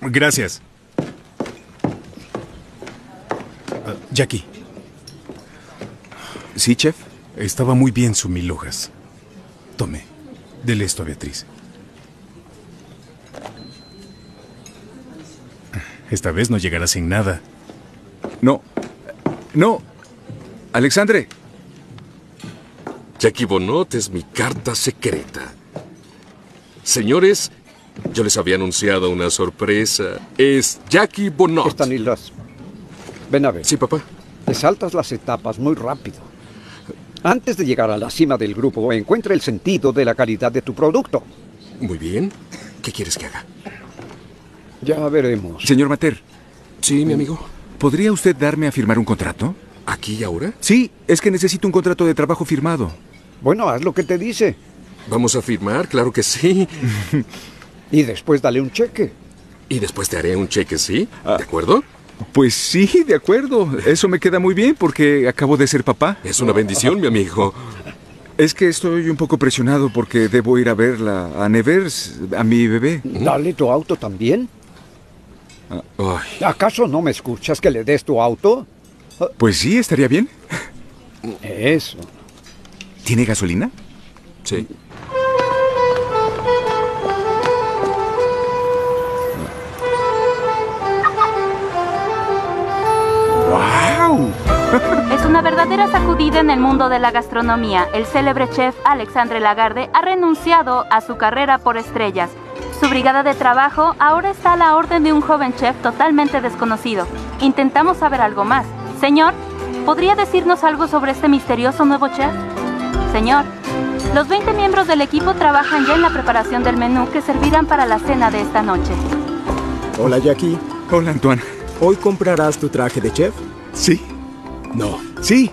Gracias. Ah, Jackie. ¿Sí, chef? Estaba muy bien su mil hojas. Tome. Dele esto a Beatriz. Esta vez no llegará sin nada. No. No. Alexandre. Jackie Bonot es mi carta secreta. Señores, yo les había anunciado una sorpresa. Es Jackie Bonot. Stanislas, ven a ver. Sí, papá. Te saltas las etapas muy rápido. Antes de llegar a la cima del grupo, encuentra el sentido de la calidad de tu producto. Muy bien. ¿Qué quieres que haga? Ya veremos. Señor Mater. Sí, mi amigo. ¿Podría usted darme a firmar un contrato? ¿Aquí y ahora? Sí, es que necesito un contrato de trabajo firmado. Bueno, haz lo que te dice. ¿Vamos a firmar? Claro que sí. Y después dale un cheque. Y después te haré un cheque, ¿sí? ¿De acuerdo? Pues sí, de acuerdo. Eso me queda muy bien porque acabo de ser papá. Es una bendición, mi amigo. Es que estoy un poco presionado porque debo ir a verla, a Nevers, a mi bebé. Dale tu auto también. Ay, ¿Acaso no me escuchas que le des tu auto? Pues sí, estaría bien. Eso. ¿Tiene gasolina? sí. En el mundo de la gastronomía. El célebre chef Alexandre Lagarde ha renunciado a su carrera por estrellas. Su brigada de trabajo ahora está a la orden de un joven chef totalmente desconocido. Intentamos saber algo más. Señor, ¿podría decirnos algo sobre este misterioso nuevo chef? Señor, los 20 miembros del equipo trabajan ya en la preparación del menú que servirán para la cena de esta noche. Hola Jackie, Hola, Antoine. ¿hoy comprarás tu traje de chef? Sí. No. Sí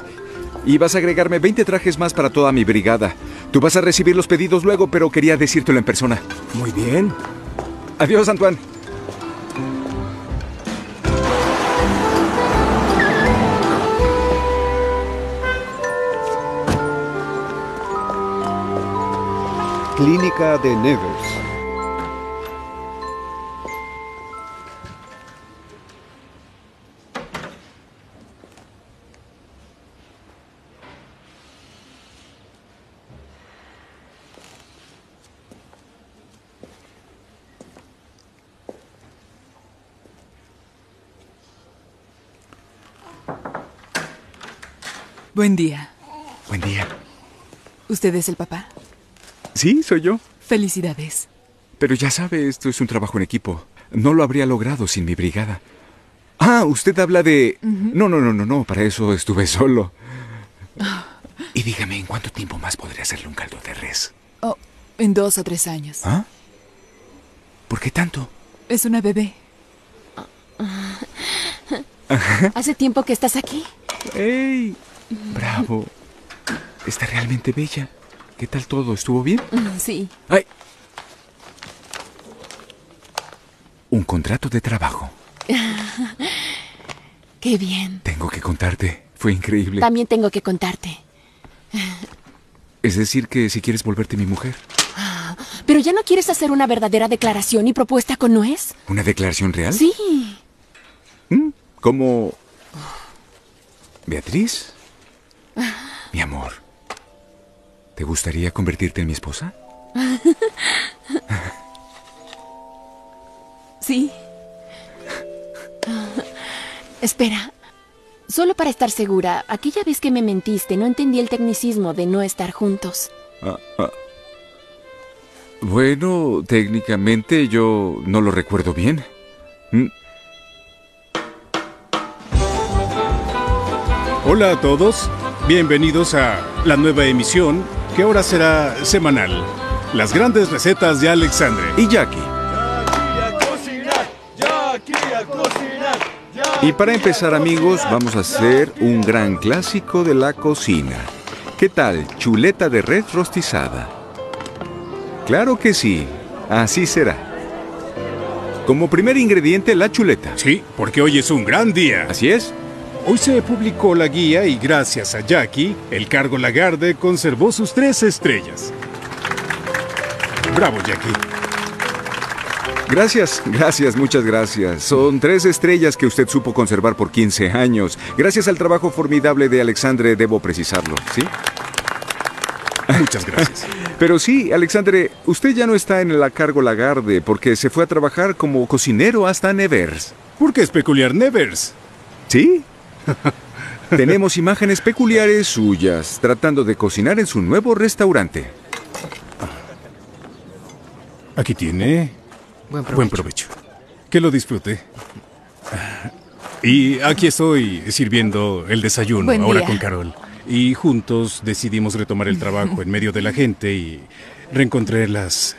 y vas a agregarme 20 trajes más para toda mi brigada. Tú vas a recibir los pedidos luego, pero quería decírtelo en persona. Muy bien. Adiós, Antoine. Clínica de Nevers. Buen día. Buen día. ¿Usted es el papá? Sí, soy yo. Felicidades. Pero ya sabe, esto es un trabajo en equipo. No lo habría logrado sin mi brigada. Ah, usted habla de... No, no, no, no, no, para eso estuve solo. Y dígame, ¿en cuánto tiempo más podré hacerle un caldo de res? Oh, en dos o tres años. ¿Ah? ¿Por qué tanto? Es una bebé. ¿Hace tiempo que estás aquí? ¡Ey! Bravo. Está realmente bella. ¿Qué tal todo? ¿Estuvo bien? Mm, Sí. ¡Ay! Un contrato de trabajo. Qué bien. Tengo que contarte. Fue increíble. También tengo que contarte. Es decir, que si quieres volverte mi mujer. ¿Pero ya no quieres hacer una verdadera declaración y propuesta con nuez? ¿Una declaración real? Sí. ¿Como... Beatriz? Mi amor. ¿Te gustaría convertirte en mi esposa? Sí. Espera. Solo para estar segura, aquella vez que me mentiste no entendí el tecnicismo de no estar juntos. Ah, ah. Bueno, técnicamente yo no lo recuerdo bien. Mm, Hola a todos, bienvenidos a la nueva emisión que ahora será semanal. Las grandes recetas de Alexandre. Y Jackie. Y para empezar, amigos, vamos a hacer un gran clásico de la cocina. ¿Qué tal? Chuleta de red rostizada. Claro que sí, así será. Como primer ingrediente, la chuleta. Sí, porque hoy es un gran día. Así es. Hoy se publicó la guía y gracias a Jackie, el cargo Lagarde conservó sus tres estrellas. Bravo, Jackie. Gracias, gracias, muchas gracias. Son tres estrellas que usted supo conservar por 15 años. Gracias al trabajo formidable de Alexandre, debo precisarlo, ¿sí? Muchas gracias. Pero sí, Alexandre, usted ya no está en la cargo Lagarde porque se fue a trabajar como cocinero hasta Nevers. ¿Por qué es peculiar Nevers? ¿Sí? Tenemos imágenes peculiares suyas tratando de cocinar en su nuevo restaurante. Aquí tiene. Buen Buen provecho. Que lo disfrute. Y aquí estoy sirviendo el desayuno Buen ahora día. con Carol. Y juntos decidimos retomar el trabajo en medio de la gente y reencontré las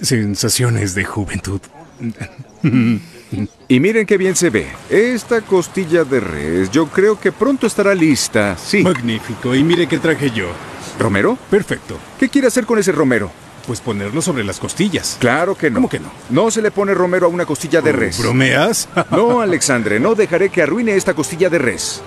sensaciones de juventud. Y miren qué bien se ve. Esta costilla de res, yo creo que pronto estará lista. Sí. Magnífico. Y mire qué traje yo. ¿Romero? Perfecto. ¿Qué quiere hacer con ese romero? Pues ponerlo sobre las costillas. Claro que no. ¿Cómo que no? No se le pone romero a una costilla de res. ¿Bromeas? No, Alexandre, no dejaré que arruine esta costilla de res.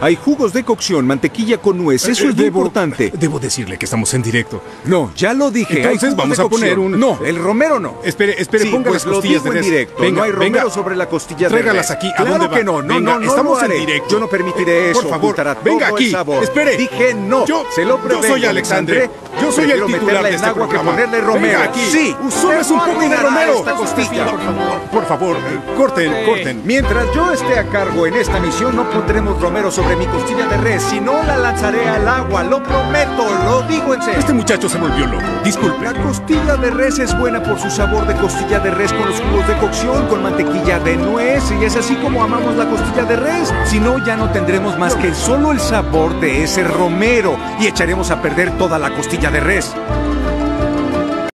Hay jugos de cocción, mantequilla con nuez, eso Eh, es debo- importante. Debo decirle que estamos en directo. No, ya lo dije. Entonces vamos a poner un... No, el romero no. Espere, espere, Sí, ponga pues las lo costillas digo de en res. directo. Venga, no hay romero venga. sobre la costilla de res. aquí. ¿A Claro dónde que no. No, Venga, no, no estamos lo en directo. Yo no permitiré Eh, eso. por favor, venga aquí. Espere. Dije no. Yo- Se lo yo prevengo, soy Alexandre. Yo soy el titular de en este agua que ponerle romero. Venga aquí. Sí. Usumes un Usted poco de romero. esta costilla. Por favor, por favor, corten, corten. Mientras yo esté a cargo en esta misión, no pondremos romero sobre mi costilla de res, si no la lanzaré al agua, lo prometo, lo digo en serio. Este muchacho se volvió loco. Disculpe. La costilla de res es buena por su sabor de costilla de res con los jugos de cocción, con mantequilla de nuez, y es así como amamos la costilla de res. Si no, ya no tendremos más que solo el sabor de ese romero y echaremos a perder toda la costilla de res.